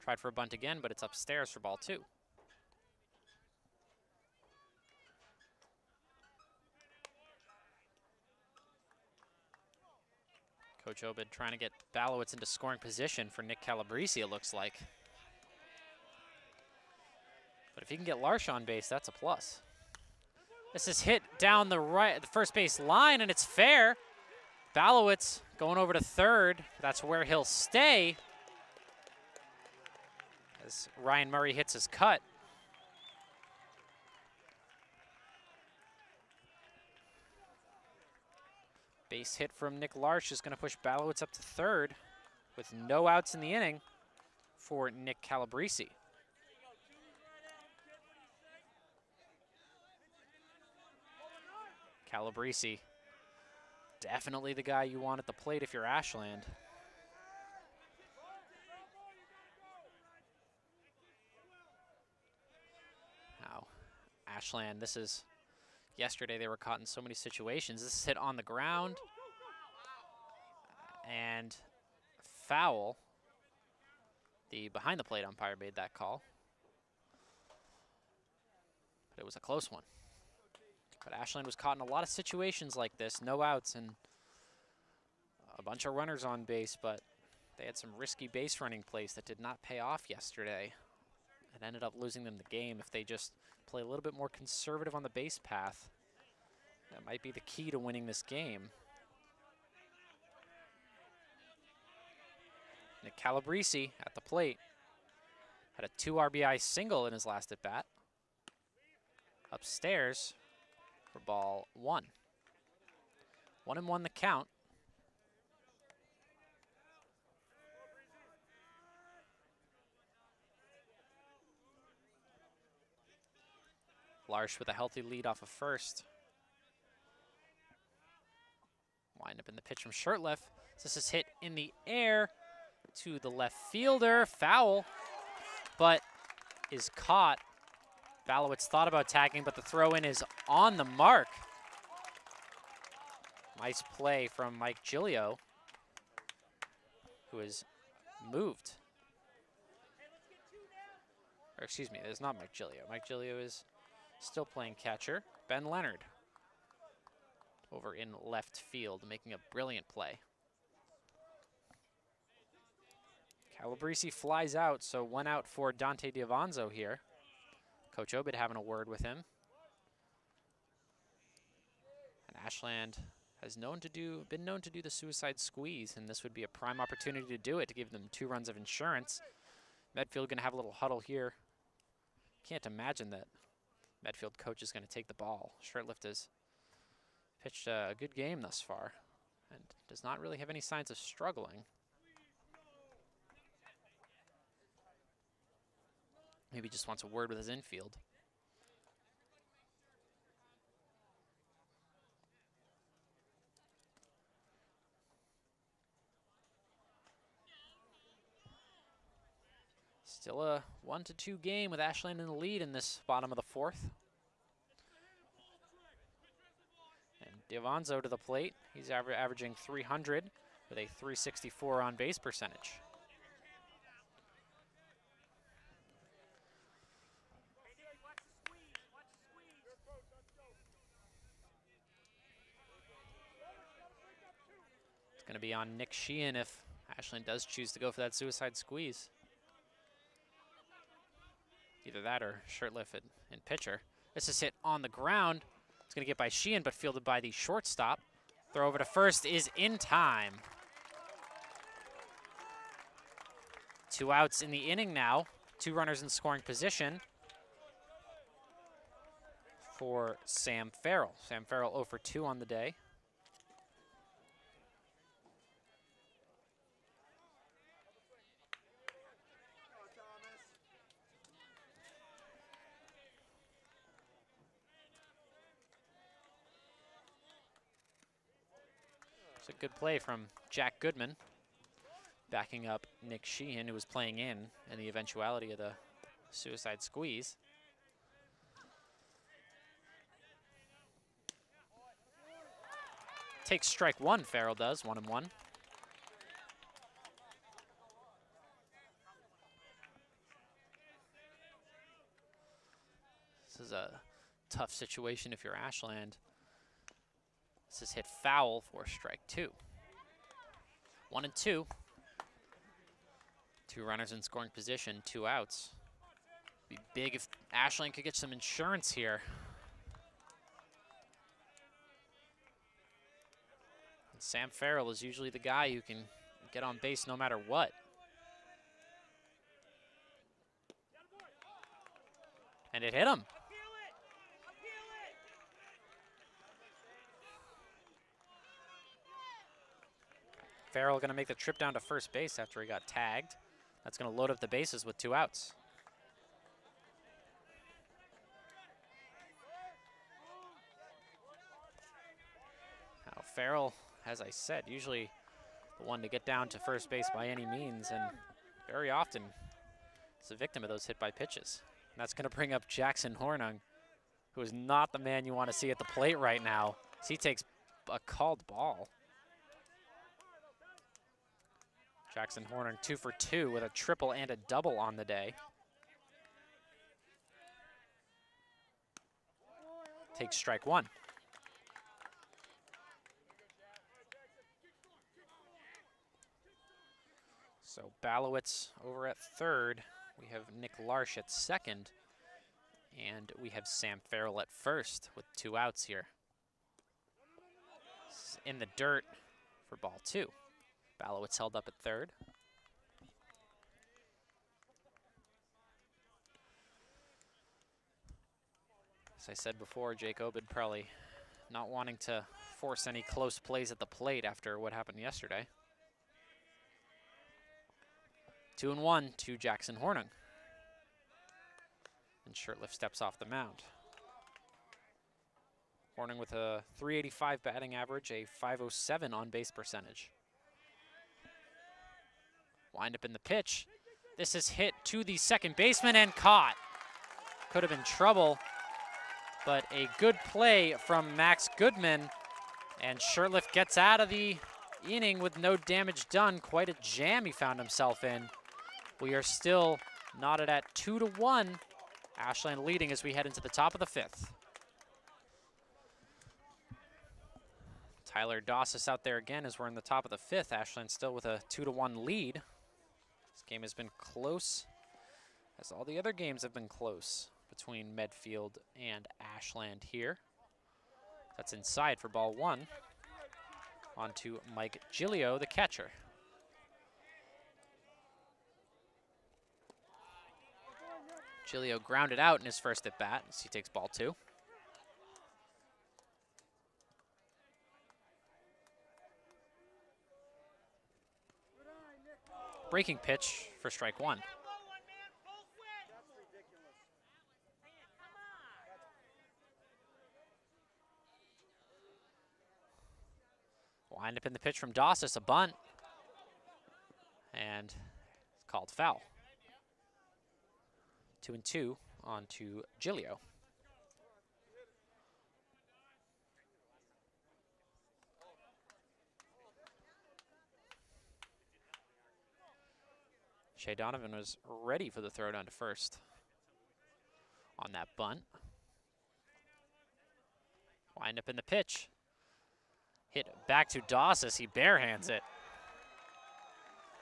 Tried for a bunt again, but it's upstairs for ball two. Coach Obid trying to get Balowitz into scoring position for Nick Calabrese, it looks like. But if he can get Larsh on base, that's a plus. This is hit down the right, the first base line, and it's fair. Balowitz going over to third. That's where he'll stay. As Ryan Murray hits his cut. Base hit from Nick Larsh is going to push Balowitz up to third with no outs in the inning for Nick Calabrese. Calabrese, definitely the guy you want at the plate if you're Ashland. Now, Ashland, this is Yesterday they were caught in so many situations. This is hit on the ground and foul. The behind the plate umpire made that call. But it was a close one. But Ashland was caught in a lot of situations like this, no outs and a bunch of runners on base, but they had some risky base running plays that did not pay off yesterday. It ended up losing them the game if they just play a little bit more conservative on the base path. That might be the key to winning this game. Nick Calabrese at the plate. Had a two RBI single in his last at bat. Upstairs for ball one. One and one the count. Larsh with a healthy lead off of first. Wind up in the pitch from Shirtleff. This is hit in the air to the left fielder. Foul, but is caught. Balowitz thought about tagging, but the throw in is on the mark. Nice play from Mike Gilio, who is moved. Or excuse me, it's not Mike Gilio. Mike Gilio is still playing catcher. Ben Leonard over in left field, making a brilliant play. Calabrese flies out, so one out for Dante Diavanzo here. Coach Obid having a word with him. And Ashland has known to do been known to do the suicide squeeze, and this would be a prime opportunity to do it to give them two runs of insurance. Medfield going to have a little huddle here. Can't imagine that Medfield coach is going to take the ball. Shirtleff has pitched a good game thus far and does not really have any signs of struggling. Maybe just wants a word with his infield. Still a one to two game with Ashland in the lead in this bottom of the fourth. And Diavanzo to the plate. He's aver averaging 300 with a 364 on base percentage. Going to be on Nick Sheehan if Ashland does choose to go for that suicide squeeze. Either that or Shirtleff and, and pitcher. This is hit on the ground. It's going to get by Sheehan, but fielded by the shortstop. Throw over to first is in time. Two outs in the inning now. Two runners in scoring position for Sam Farrell. Sam Farrell 0 for 2 on the day. Good play from Jack Goodman, backing up Nick Sheehan, who was playing in in the eventuality of the suicide squeeze. Takes strike one, Farrell does, one and one. This is a tough situation if you're Ashland. This is hit foul for strike two. One and two. Two runners in scoring position, two outs. Be big if Ashland could get some insurance here. And Sam Farrell is usually the guy who can get on base no matter what. And it hit him. Farrell going to make the trip down to first base after he got tagged. That's going to load up the bases with two outs. Now Farrell, as I said, usually the one to get down to first base by any means, and very often is a victim of those hit by pitches. And that's going to bring up Jackson Hornung, who is not the man you want to see at the plate right now. He takes a called ball. Jackson Hornung two for two with a triple and a double on the day. Takes strike one. So Balowitz over at third. We have Nick Larsh at second. And we have Sam Farrell at first with two outs here. In the dirt for ball two. Balowitz held up at third. As I said before, Jake Obid probably not wanting to force any close plays at the plate after what happened yesterday. Two and one to Jackson Hornung. And Shirtleff steps off the mound. Hornung with a 385 batting average, a 507 on base percentage. Wind up in the pitch. This is hit to the second baseman and caught. Could have been trouble, but a good play from Max Goodman. And Shirtleff gets out of the inning with no damage done. Quite a jam he found himself in. We are still knotted at two to one. Ashland leading as we head into the top of the fifth. Tyler Dossis out there again as we're in the top of the fifth. Ashland still with a two to one lead. This game has been close, as all the other games have been close between Medfield and Ashland here. That's inside for ball one. On to Mike Gilio, the catcher. Gilio grounded out in his first at bat as he takes ball two. Breaking pitch for strike one. Wind up in the pitch from Dossis, a bunt. And it's called foul. Two and two on to Gilio. Shea Donovan was ready for the throw down to first on that bunt. Wind up in the pitch. Hit back to Dossis. He barehands it.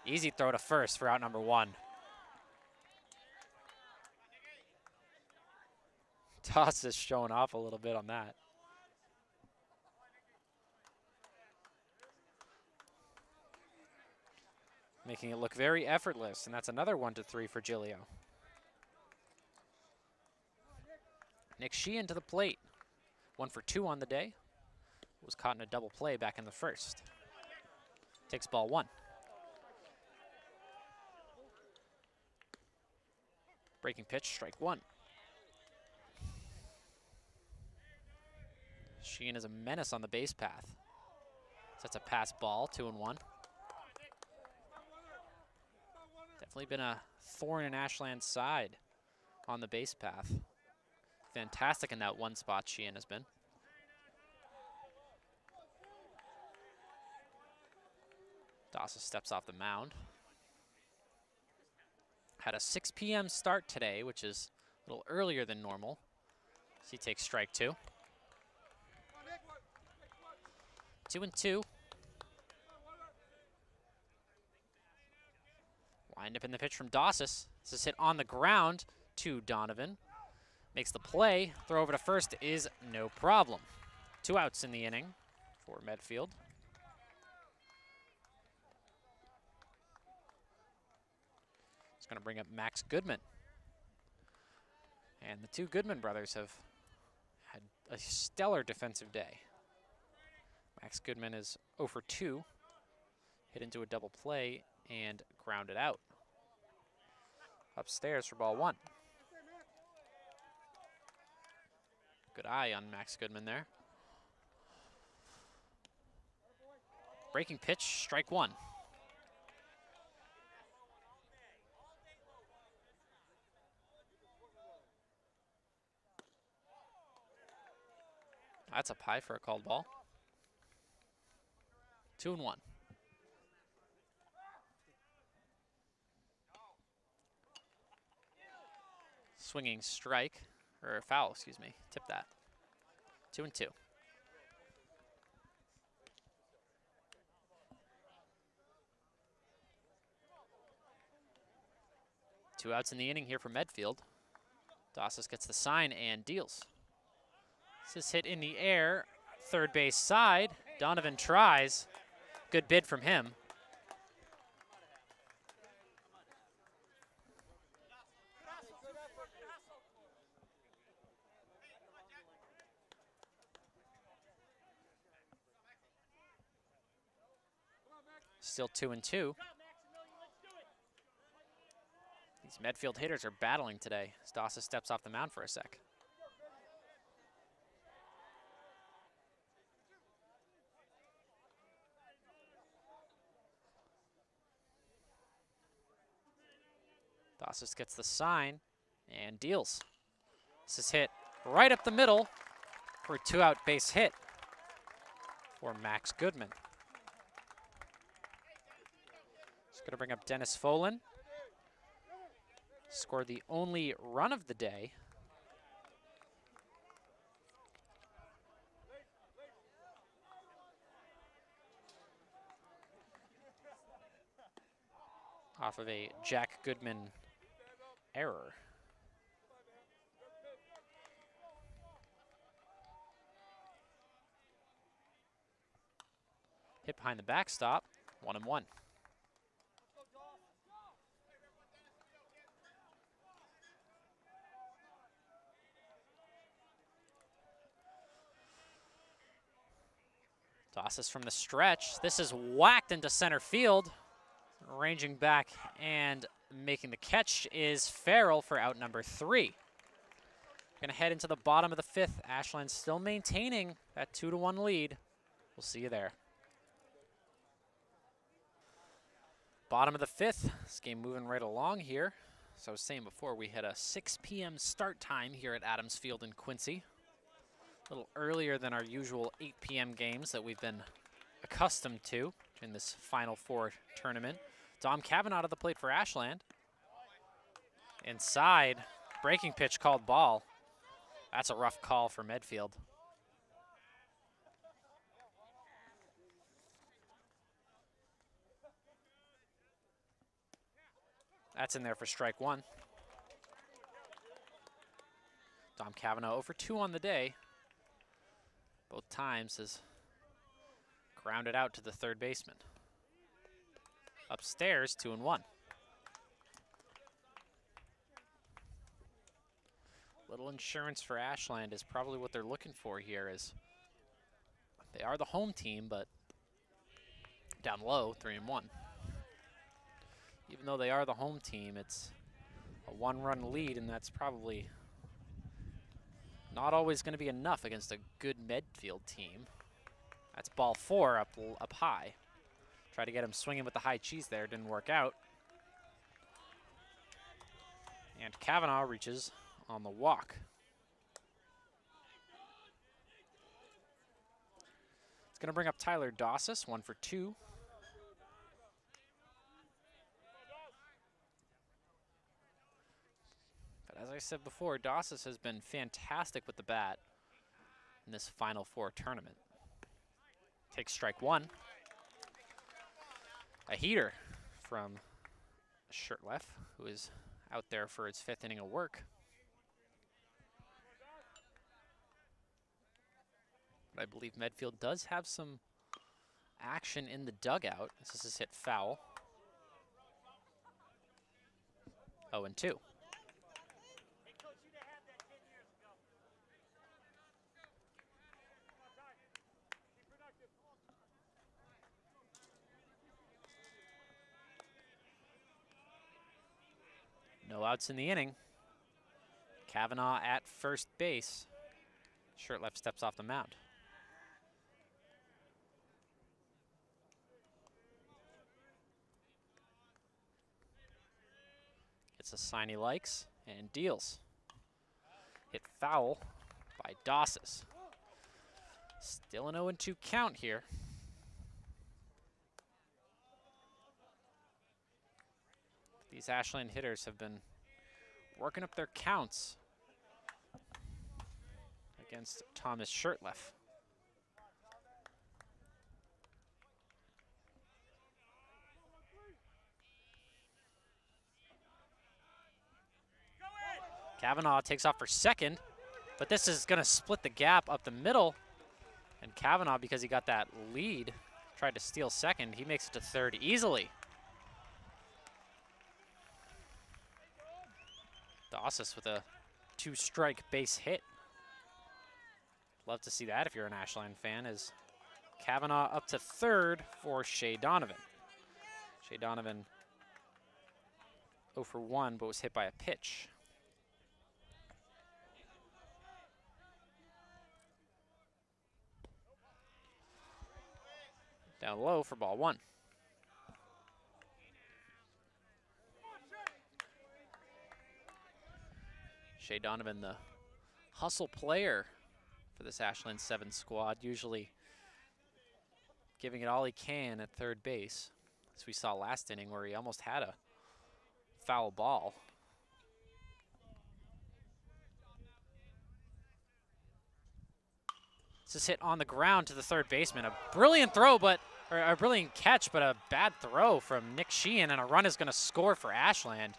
Easy throw to first for out number one. Dossis showing off a little bit on that. Making it look very effortless, and that's another one to three for Gilio. Nick Sheehan to the plate. One for two on the day was caught in a double play back in the first. Takes ball one. Breaking pitch, strike one. Sheehan is a menace on the base path. That's a pass ball, two and one. Definitely been a thorn in Ashland's side on the base path. Fantastic in that one spot Sheehan has been. Dossis steps off the mound. Had a 6 p.m. start today, which is a little earlier than normal. So he takes strike two. Two and two. Wind up in the pitch from Dossis. This is hit on the ground to Donovan. Makes the play. Throw over to first is no problem. Two outs in the inning for Medfield. It's going to bring up Max Goodman. And the two Goodman brothers have had a stellar defensive day. Max Goodman is 0 for 2, hit into a double play and grounded out. Upstairs for ball one. Good eye on Max Goodman there. Breaking pitch, strike one. That's a pie for a called ball. Two and one. Swinging strike, or foul, excuse me. Tip that. Two and two. Two outs in the inning here for Medfield. Dossis gets the sign and deals. This is hit in the air, third base side. Donovan tries. Good bid from him. Still two and two. These Medfield hitters are battling today. Dossis steps off the mound for a sec. Dossis gets the sign and deals. This is hit right up the middle for a two-out base hit for Max Goodman. It's going to bring up Dennis Folan. Scored the only run of the day. Off of a Jack Goodman error. Hit behind the backstop, one and one. Tosses from the stretch. This is whacked into center field. Ranging back and making the catch is Farrell for out number three. Going to head into the bottom of the fifth. Ashland still maintaining that two to one lead. We'll see you there. Bottom of the fifth. This game moving right along here. So I was saying before, we had a 6 p.m. start time here at Adams Field in Quincy. A little earlier than our usual 8 p.m. games that we've been accustomed to in this Final Four tournament. Dom Kavanaugh to the plate for Ashland. Inside, breaking pitch called ball. That's a rough call for Medfield. That's in there for strike one. Dom Kavanaugh over two on the day. Both times has grounded out to the third baseman. Upstairs, two and one. Little insurance for Ashland is probably what they're looking for here is they are the home team, but down low, three and one even though they are the home team, it's a one-run lead, and that's probably not always going to be enough against a good Medfield team. That's ball four up, up high. Try to get him swinging with the high cheese there, didn't work out. And Kavanaugh reaches on the walk. It's going to bring up Tyler Dossis, one for two. As I said before, Dossis has been fantastic with the bat in this Final Four tournament. Takes strike one. A heater from Shirtleff, who is out there for its fifth inning of work. But I believe Medfield does have some action in the dugout. This is hit foul. 0 and 2. No outs in the inning. Kavanaugh at first base. Shirtleff steps off the mound. Gets a sign he likes and deals. Hit foul by Dossis. Still an 0-2 count here. These Ashland hitters have been working up their counts against Thomas Shirtleff. Kavanaugh takes off for second, but this is going to split the gap up the middle. And Kavanaugh, because he got that lead, tried to steal second. He makes it to third easily. Dossis with a two-strike base hit. Love to see that if you're an Ashland fan, as Kavanaugh up to third for Shea Donovan. Shea Donovan 0 for 1, but was hit by a pitch. Down low for ball one. Shea Donovan, the hustle player for this Ashland 7 squad, usually giving it all he can at third base, as we saw last inning where he almost had a foul ball. This is hit on the ground to the third baseman. A brilliant throw, but or a brilliant catch, but a bad throw from Nick Sheehan, and a run is going to score for Ashland.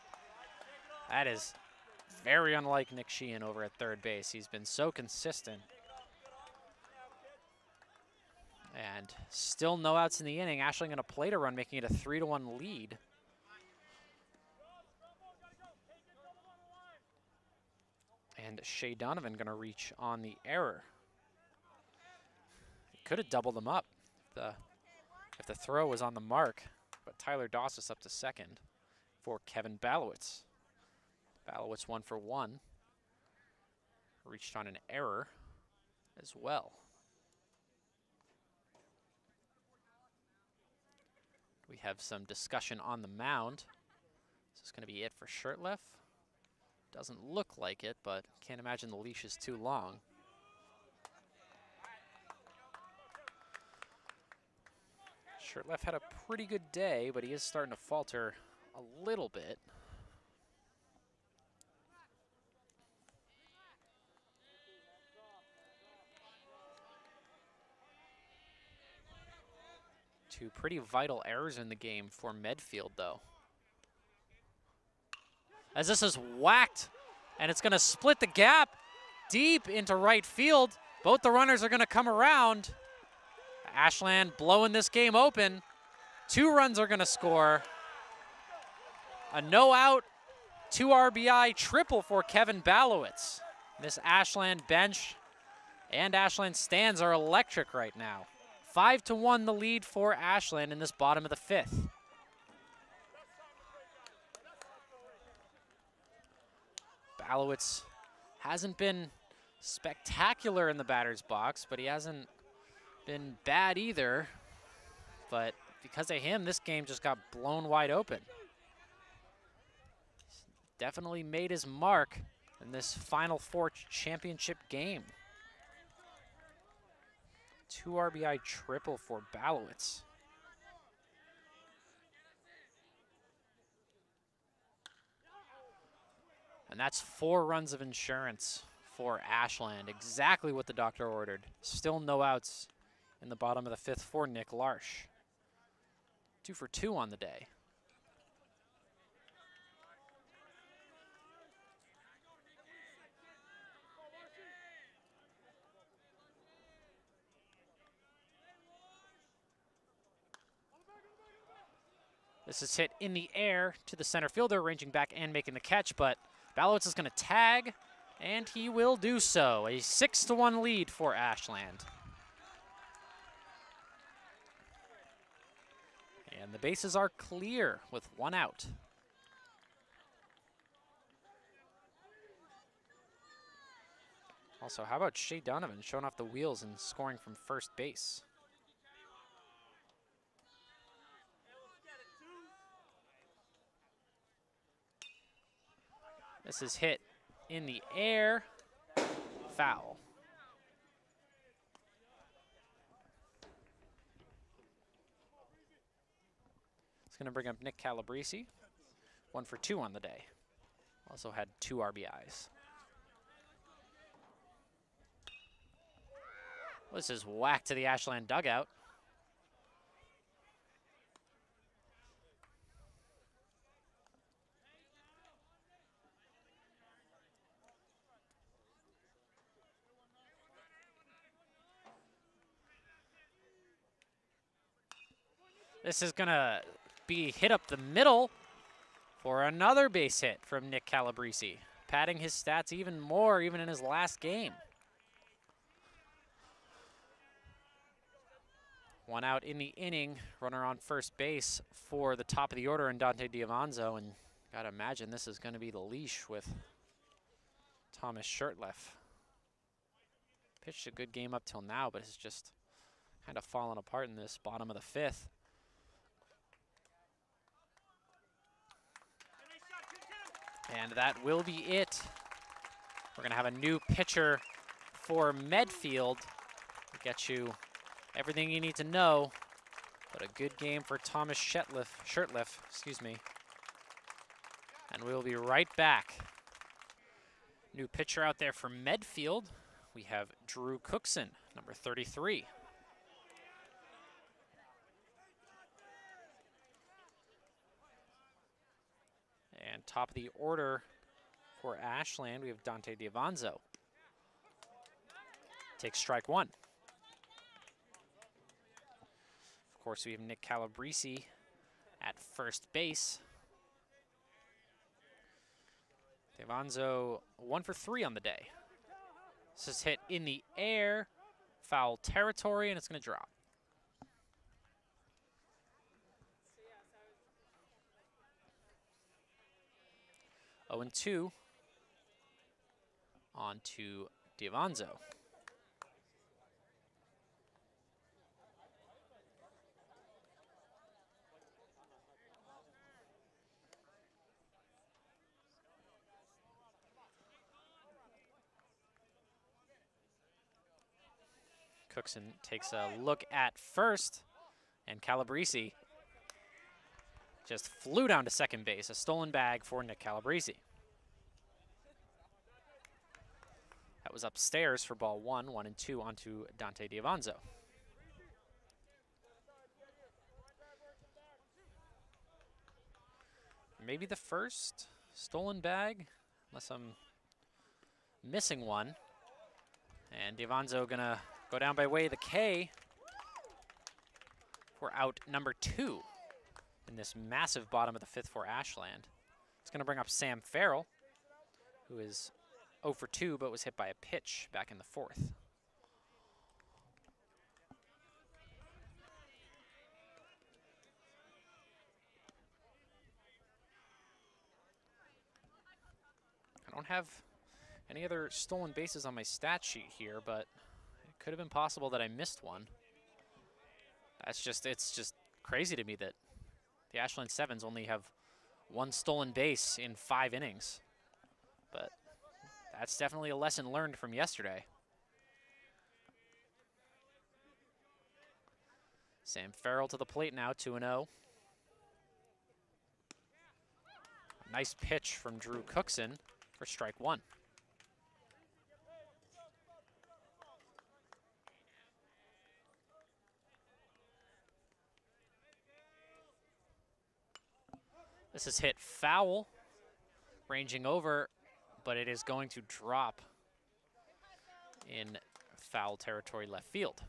That is very unlike Nick Sheehan over at third base. He's been so consistent. And still no outs in the inning. Ashland going to play to run, making it a three to one lead. And Shea Donovan going to reach on the error. Could have doubled them up if the, if the throw was on the mark, but Tyler Doss is up to second for Kevin Balowitz. Balowitz one for one. Reached on an error as well. We have some discussion on the mound. Is This is going to be it for Shirtleff. Doesn't look like it, but can't imagine the leash is too long. Shirtleff had a pretty good day, but he is starting to falter a little bit. Two pretty vital errors in the game for Medfield, though as this is whacked and it's going to split the gap deep into right field. Both the runners are going to come around. Ashland blowing this game open. Two runs are going to score. A no out, two RBI triple for Kevin Balowitz. This Ashland bench and Ashland stands are electric right now. Five to one the lead for Ashland in this bottom of the fifth. Balowitz hasn't been spectacular in the batter's box, but he hasn't been bad either. But because of him, this game just got blown wide open. Definitely made his mark in this Final Four championship game. Two RBI triple for Balowitz. And that's four runs of insurance for Ashland. Exactly what the doctor ordered. Still no outs in the bottom of the fifth for Nick Larsh. Two for two on the day. This is hit in the air to the center fielder, ranging back and making the catch, but Balowitz is going to tag, and he will do so. A 6 to one lead for Ashland. And the bases are clear with one out. Also, how about Shea Donovan showing off the wheels and scoring from first base? This is hit in the air. Foul. It's going to bring up Nick Calabrese. One for two on the day. Also had two RBIs. This is whacked to the Ashland dugout. This is going to be hit up the middle for another base hit from Nick Calabrese, padding his stats even more even in his last game. One out in the inning, runner on first base for the top of the order in Dante Diavanzo, and gotta imagine this is gonna be the leash with Thomas Shirtleff. Pitched a good game up till now, but it's just kind of fallen apart in this bottom of the fifth. And that will be it. We're going to have a new pitcher for Medfield. Get you everything you need to know. But a good game for Thomas Shetliff, Shirtleff, excuse me. And we'll be right back. New pitcher out there for Medfield. We have Drew Cookson, number 33. Top of the order for Ashland, we have Dante Diavanzo. Takes strike one. Of course, we have Nick Calabrese at first base. Diavanzo one for three on the day. This is hit in the air, foul territory, and it's going to drop. 0 and 2 on to Diavanzo. Cookson takes a look at first, and Calabrese just flew down to second base. A stolen bag for Nick Calabrese. That was upstairs for ball one, one and two onto Dante Diavanzo. Maybe the first stolen bag, unless I'm missing one. And Diavanzo gonna go down by way of the K. We're out number two in this massive bottom of the fifth for Ashland. It's going to bring up Sam Farrell, who is 0 for 2, but was hit by a pitch back in the fourth. I don't have any other stolen bases on my stat sheet here, but it could have been possible that I missed one. That's just, it's just crazy to me that the Ashland Sevens only have one stolen base in five innings. But that's definitely a lesson learned from yesterday. Sam Farrell to the plate now, 2-0. Nice pitch from Drew Cookson for strike one. This is hit foul, ranging over, but it is going to drop in foul territory left field.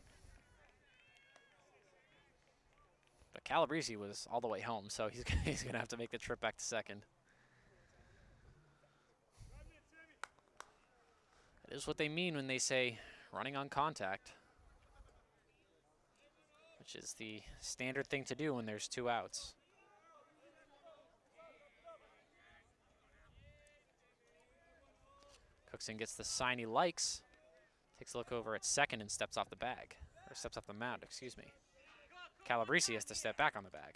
But Calabrese was all the way home, so he's, [laughs] he's going to have to make the trip back to second. That is what they mean when they say running on contact, which is the standard thing to do when there's two outs. Cookson gets the sign he likes. Takes a look over at second and steps off the bag. Or steps off the mound, excuse me. Calabrese has to step back on the bag.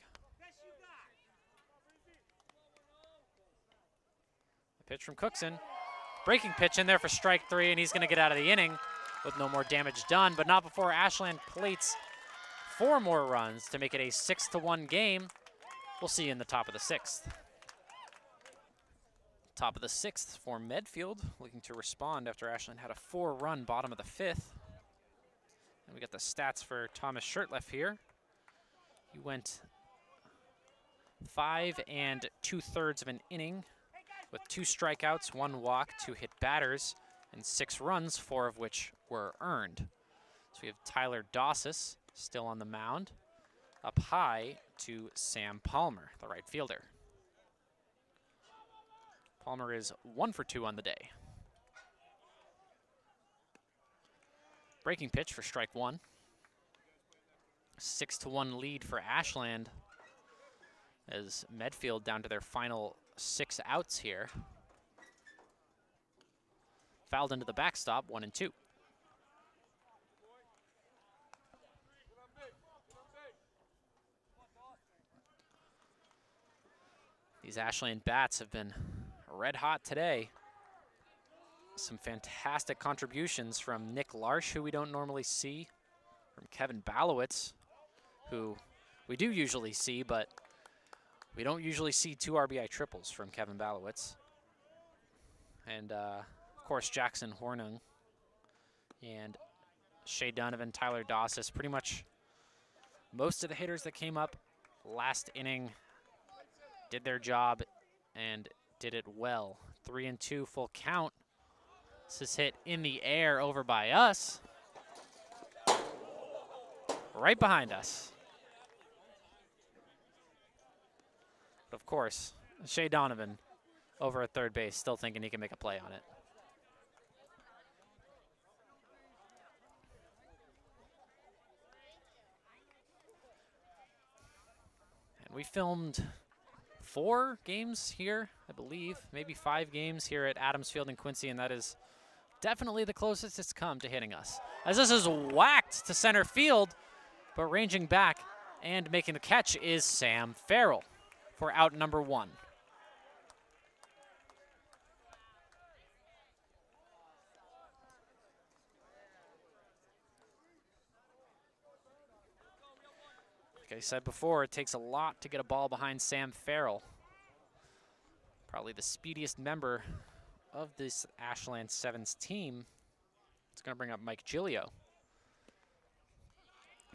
The pitch from Cookson. Breaking pitch in there for strike three, and he's going to get out of the inning with no more damage done, but not before Ashland plates four more runs to make it a six to one game. We'll see you in the top of the sixth. Top of the sixth for Medfield, looking to respond after Ashland had a four-run bottom of the fifth. And we got the stats for Thomas Shirtleff here. He went five and two-thirds of an inning with two strikeouts, one walk, two hit batters, and six runs, four of which were earned. So we have Tyler Dossis still on the mound, up high to Sam Palmer, the right fielder. Palmer is one for two on the day. Breaking pitch for strike one. Six to one lead for Ashland as Medfield down to their final six outs here. Fouled into the backstop, one and two. These Ashland bats have been red hot today. Some fantastic contributions from Nick Larsh, who we don't normally see, from Kevin Balowitz, who we do usually see, but we don't usually see two RBI triples from Kevin Balowitz. And, uh, of course, Jackson Hornung and Shea Donovan, Tyler Dossis, pretty much most of the hitters that came up last inning did their job and did it well. Three and two, full count. This is hit in the air over by us. Right behind us. But of course, Shea Donovan over at third base, still thinking he can make a play on it. And we filmed four games here, I believe, maybe five games here at Adams Field in Quincy, and that is definitely the closest it's come to hitting us. As this is whacked to center field, but ranging back and making the catch is Sam Farrell for out number one. Like I said before, it takes a lot to get a ball behind Sam Farrell. Probably the speediest member of this Ashland Sevens team. It's going to bring up Mike Gilio.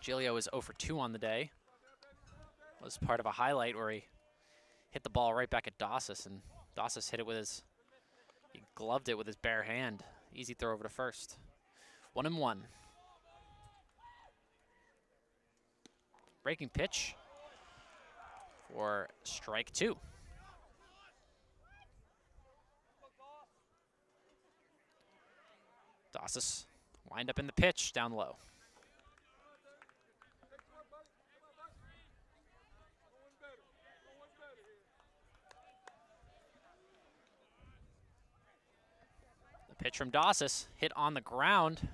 Gilio is 0 for 2 on the day. Was part of a highlight where he hit the ball right back at Dossis, and Dossis hit it with his, he gloved it with his bare hand. Easy throw over to first. One and one. Breaking pitch for strike two. Dossis wind up in the pitch down low. The pitch from Dossis hit on the ground.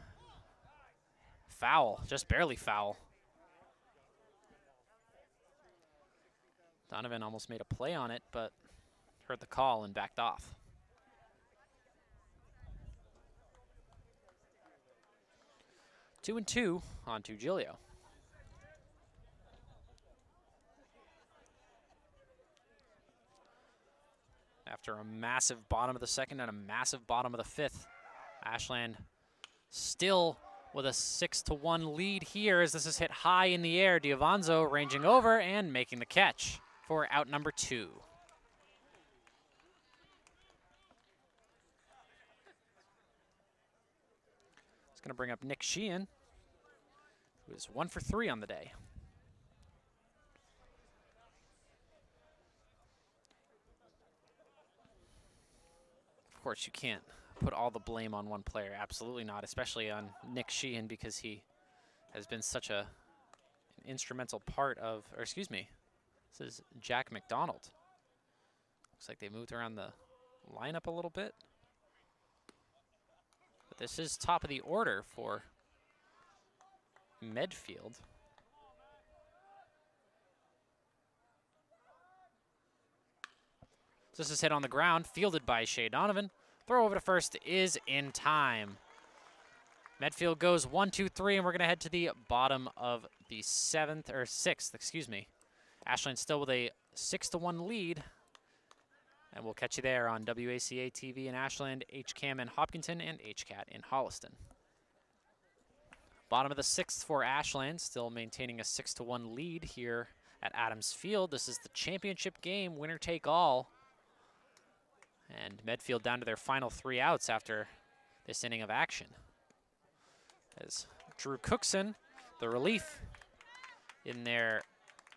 Foul, just barely foul. Donovan almost made a play on it, but heard the call and backed off. Two and two on to Gilio. After a massive bottom of the second and a massive bottom of the fifth, Ashland still with a six to one lead here as this is hit high in the air. Diavanzo ranging over and making the catch for out number two. It's going to bring up Nick Sheehan, who is one for three on the day. Of course, you can't put all the blame on one player. Absolutely not, especially on Nick Sheehan because he has been such a an instrumental part of, or excuse me, this is Jack McDonald. Looks like they moved around the lineup a little bit. But this is top of the order for Medfield. This is hit on the ground, fielded by Shea Donovan. Throw over to first is in time. Medfield goes one, two, three, and we're going to head to the bottom of the seventh, or sixth, excuse me. Ashland still with a 6 to one lead. And we'll catch you there on WACA TV in Ashland, HCAM in Hopkinton, and HCAT in Holliston. Bottom of the sixth for Ashland, still maintaining a 6 to one lead here at Adams Field. This is the championship game, winner take all. And Medfield down to their final three outs after this inning of action. As Drew Cookson, the relief in there,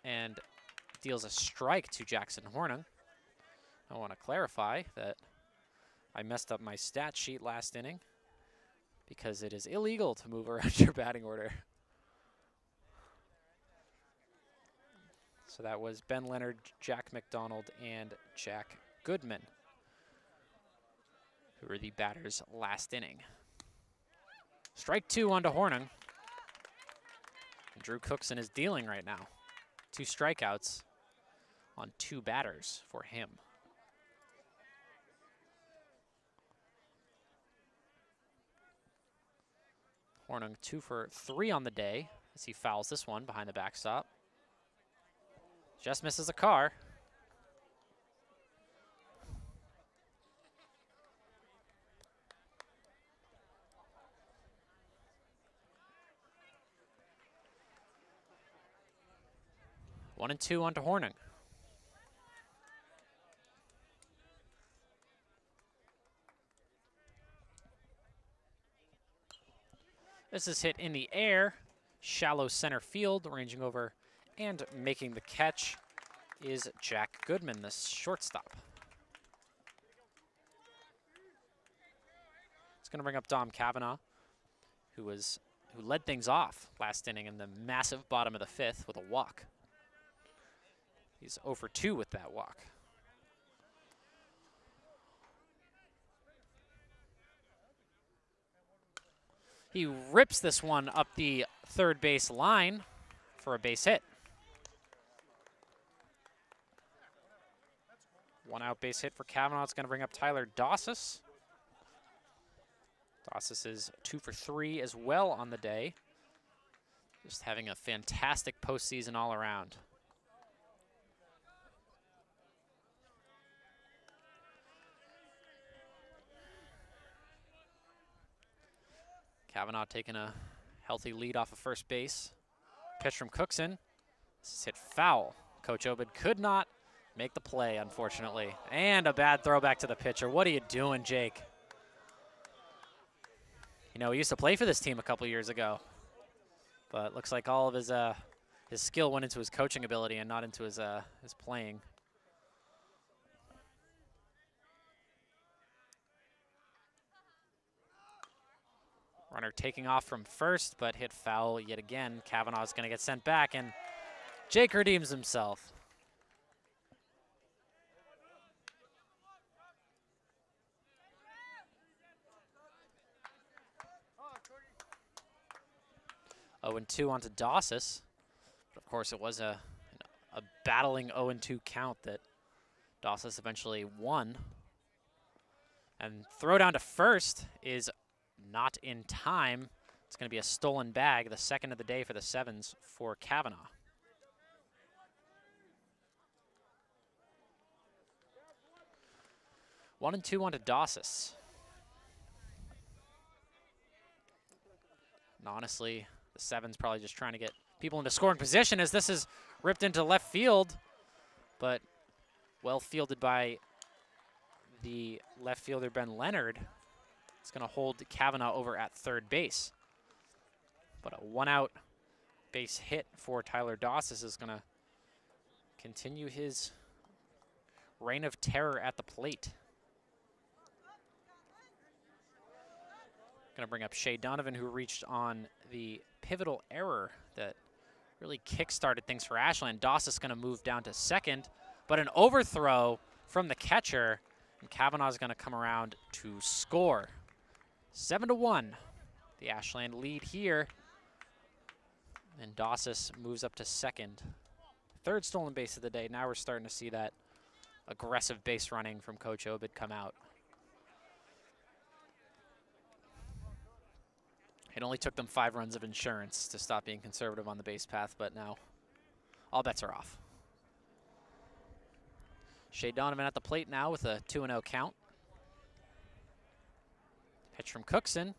and deals a strike to Jackson Hornung. I want to clarify that I messed up my stat sheet last inning because it is illegal to move [laughs] around your batting order. So that was Ben Leonard, Jack McDonald, and Jack Goodman, who were the batters last inning. Strike two onto Hornung. Drew Cookson is dealing right now. Two strikeouts on two batters for him. Hornung two for three on the day as he fouls this one behind the backstop. Just misses a car. One and two onto Hornung. This is hit in the air, shallow center field, ranging over and making the catch is Jack Goodman, the shortstop. It's going to bring up Dom Kavanaugh, who was who led things off last inning in the massive bottom of the fifth with a walk. He's oh over 2 with that walk. He rips this one up the third base line for a base hit. One out base hit for Kavanaugh. It's going to bring up Tyler Dossis. Dossis is two for three as well on the day. Just having a fantastic postseason all around. Kavanaugh taking a healthy lead off of first base. Pitch from Cookson. This is hit foul. Coach Obid could not make the play, unfortunately. And a bad throwback to the pitcher. What are you doing, Jake? You know, he used to play for this team a couple years ago. But looks like all of his uh, his skill went into his coaching ability and not into his uh, his playing. Runner taking off from first, but hit foul yet again. Kavanaugh's going to get sent back, and Jake redeems himself. Oh, and 2 onto Dossis. But of course, it was a, a battling 0 and 2 count that Dossis eventually won. And throw down to first is not in time. It's going to be a stolen bag, the second of the day for the Sevens for Kavanaugh. One and two onto Dossis. And honestly, the Sevens probably just trying to get people into scoring position as this is ripped into left field, but well fielded by the left fielder, Ben Leonard. It's going to hold Kavanaugh over at third base. But a one out base hit for Tyler Dossis is going to continue his reign of terror at the plate. Going to bring up Shea Donovan, who reached on the pivotal error that really kick-started things for Ashland. Dossis is going to move down to second, but an overthrow from the catcher, and Kavanaugh's going to come around to score. Seven to one, the Ashland lead here. And Dossis moves up to second. Third stolen base of the day. Now we're starting to see that aggressive base running from Coach Obid come out. It only took them five runs of insurance to stop being conservative on the base path, but now all bets are off. Shea Donovan at the plate now with a 2-0 count. Pitch from Cookson.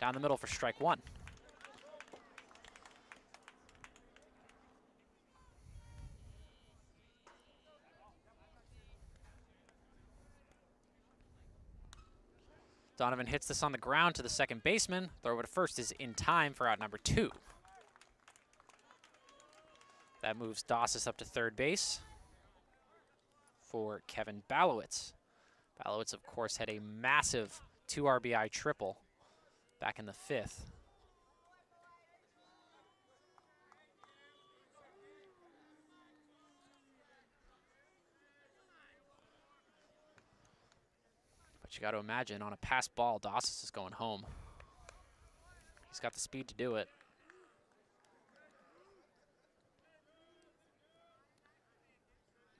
Down the middle for strike one. Donovan hits this on the ground to the second baseman. Throw to first is in time for out number two. That moves Dossis up to third base for Kevin Balowitz. Balowitz, of course, had a massive two RBI triple back in the fifth. But you got to imagine on a pass ball, Dossis is going home. He's got the speed to do it.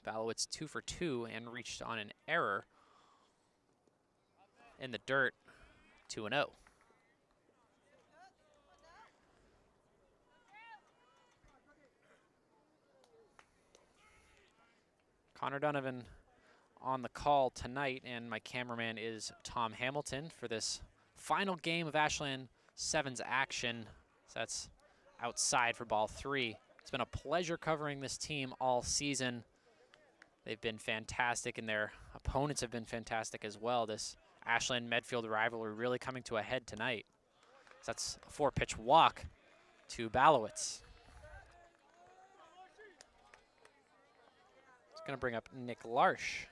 Balowitz two for two and reached on an error in the dirt, 2 0. Connor Donovan on the call tonight, and my cameraman is Tom Hamilton for this final game of Ashland Sevens action. So that's outside for ball three. It's been a pleasure covering this team all season. They've been fantastic, and their opponents have been fantastic as well. This Ashland Medfield rivalry really coming to a head tonight. So That's a four pitch walk to Balowitz. It's going to bring up Nick Larsh.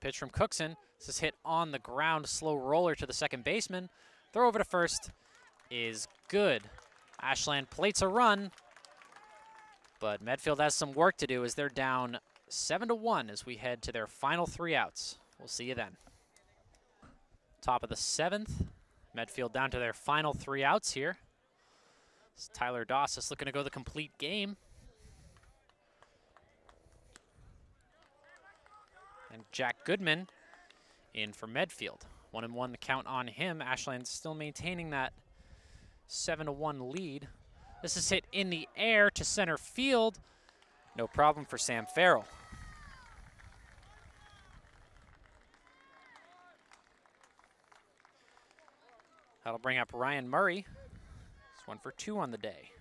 Pitch from Cookson. This is hit on the ground, slow roller to the second baseman. Throw over to first is good. Ashland plates a run, but Medfield has some work to do as they're down 7 to 1 as we head to their final three outs. We'll see you then. Top of the seventh. Medfield down to their final three outs here. It's Tyler Dossis looking to go the complete game. And Jack Goodman in for Medfield. One and one count on him. Ashland still maintaining that seven to one lead. This is hit in the air to center field. No problem for Sam Farrell. That'll bring up Ryan Murray. It's one for two on the day.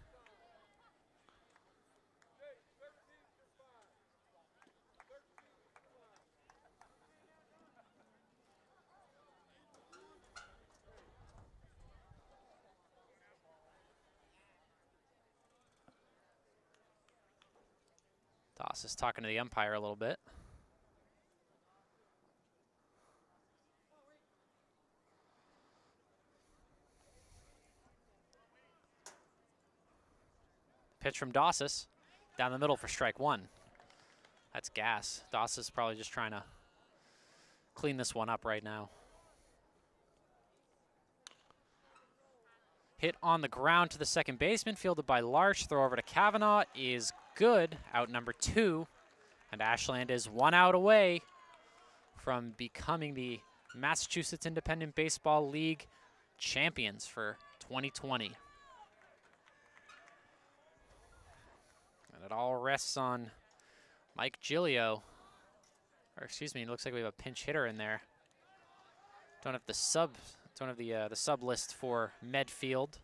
Doss is talking to the umpire a little bit. Pitch from Dossis down the middle for strike one. That's gas. Dossis is probably just trying to clean this one up right now. Hit on the ground to the second baseman, fielded by Larsh. Throw over to Kavanaugh is good, out number two. And Ashland is one out away from becoming the Massachusetts Independent Baseball League champions for 2020. And it all rests on Mike Gilio. Or excuse me, looks like we have a pinch hitter in there. Don't have the sub don't have the uh, the sub list for Medfield.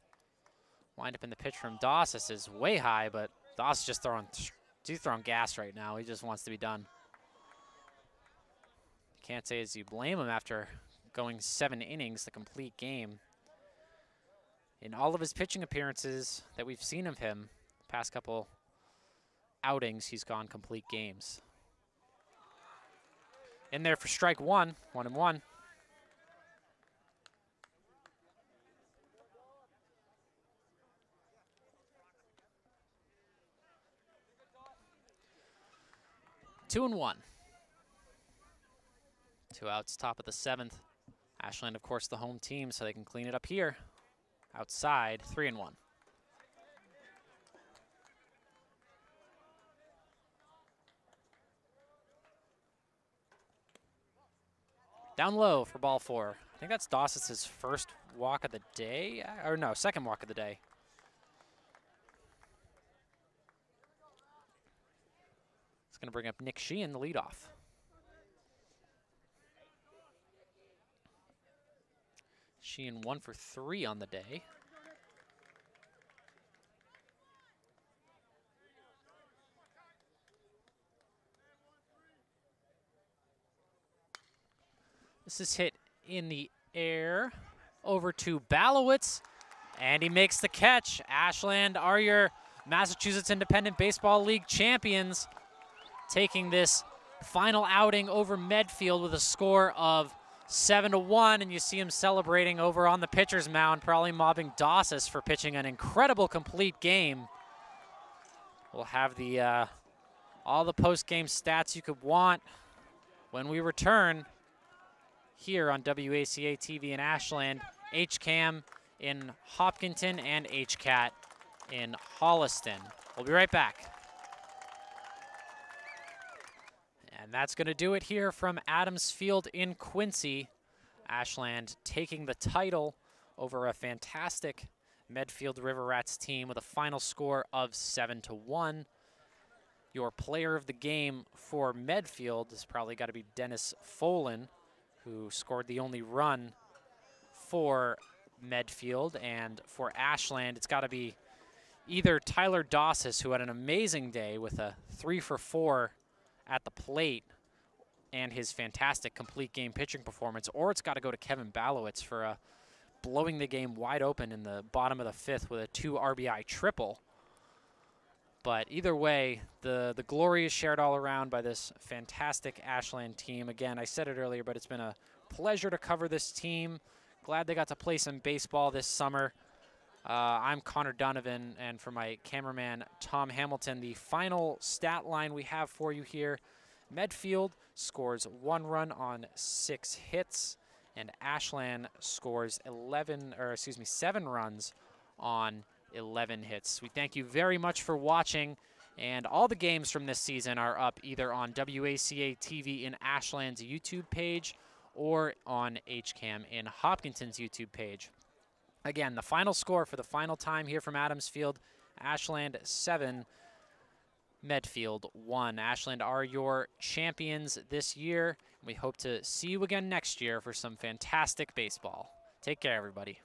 Wind up in the pitch from Doss. This is way high, but Doss just throwing, he's throwing gas right now. He just wants to be done. Can't say as you blame him after going seven innings, the complete game. In all of his pitching appearances that we've seen of him, past couple outings, he's gone complete games. In there for strike one, one and one. Two and one. Two outs, top of the seventh. Ashland, of course, the home team, so they can clean it up here. Outside, three and one. Down low for ball four. I think that's Dawson's first walk of the day, or no, second walk of the day. Going to bring up Nick Sheehan, the leadoff. Sheehan one for three on the day. This is hit in the air over to Balowitz, and he makes the catch. Ashland are your Massachusetts Independent Baseball League champions taking this final outing over Medfield with a score of 7 to 1 and you see him celebrating over on the pitcher's mound probably mobbing Dossis for pitching an incredible complete game. We'll have the uh, all the post-game stats you could want when we return here on WACA TV in Ashland, HCAM in Hopkinton and HCAT in Holliston. We'll be right back. And that's going to do it here from Adams Field in Quincy. Ashland taking the title over a fantastic Medfield River Rats team with a final score of 7 to 1. Your player of the game for Medfield has probably got to be Dennis Folan, who scored the only run for Medfield. And for Ashland, it's got to be either Tyler Dossis, who had an amazing day with a three for four at the plate and his fantastic complete game pitching performance, or it's got to go to Kevin Balowitz for a blowing the game wide open in the bottom of the fifth with a two RBI triple. But either way, the, the glory is shared all around by this fantastic Ashland team. Again, I said it earlier, but it's been a pleasure to cover this team. Glad they got to play some baseball this summer. Uh, I'm Connor Donovan, and for my cameraman, Tom Hamilton, the final stat line we have for you here. Medfield scores one run on six hits, and Ashland scores 11, or excuse me, seven runs on 11 hits. We thank you very much for watching. And all the games from this season are up either on WACA TV in Ashland's YouTube page or on HCAM in Hopkinton's YouTube page. Again, the final score for the final time here from Adams Field, Ashland 7, Medfield 1. Ashland are your champions this year. We hope to see you again next year for some fantastic baseball. Take care, everybody.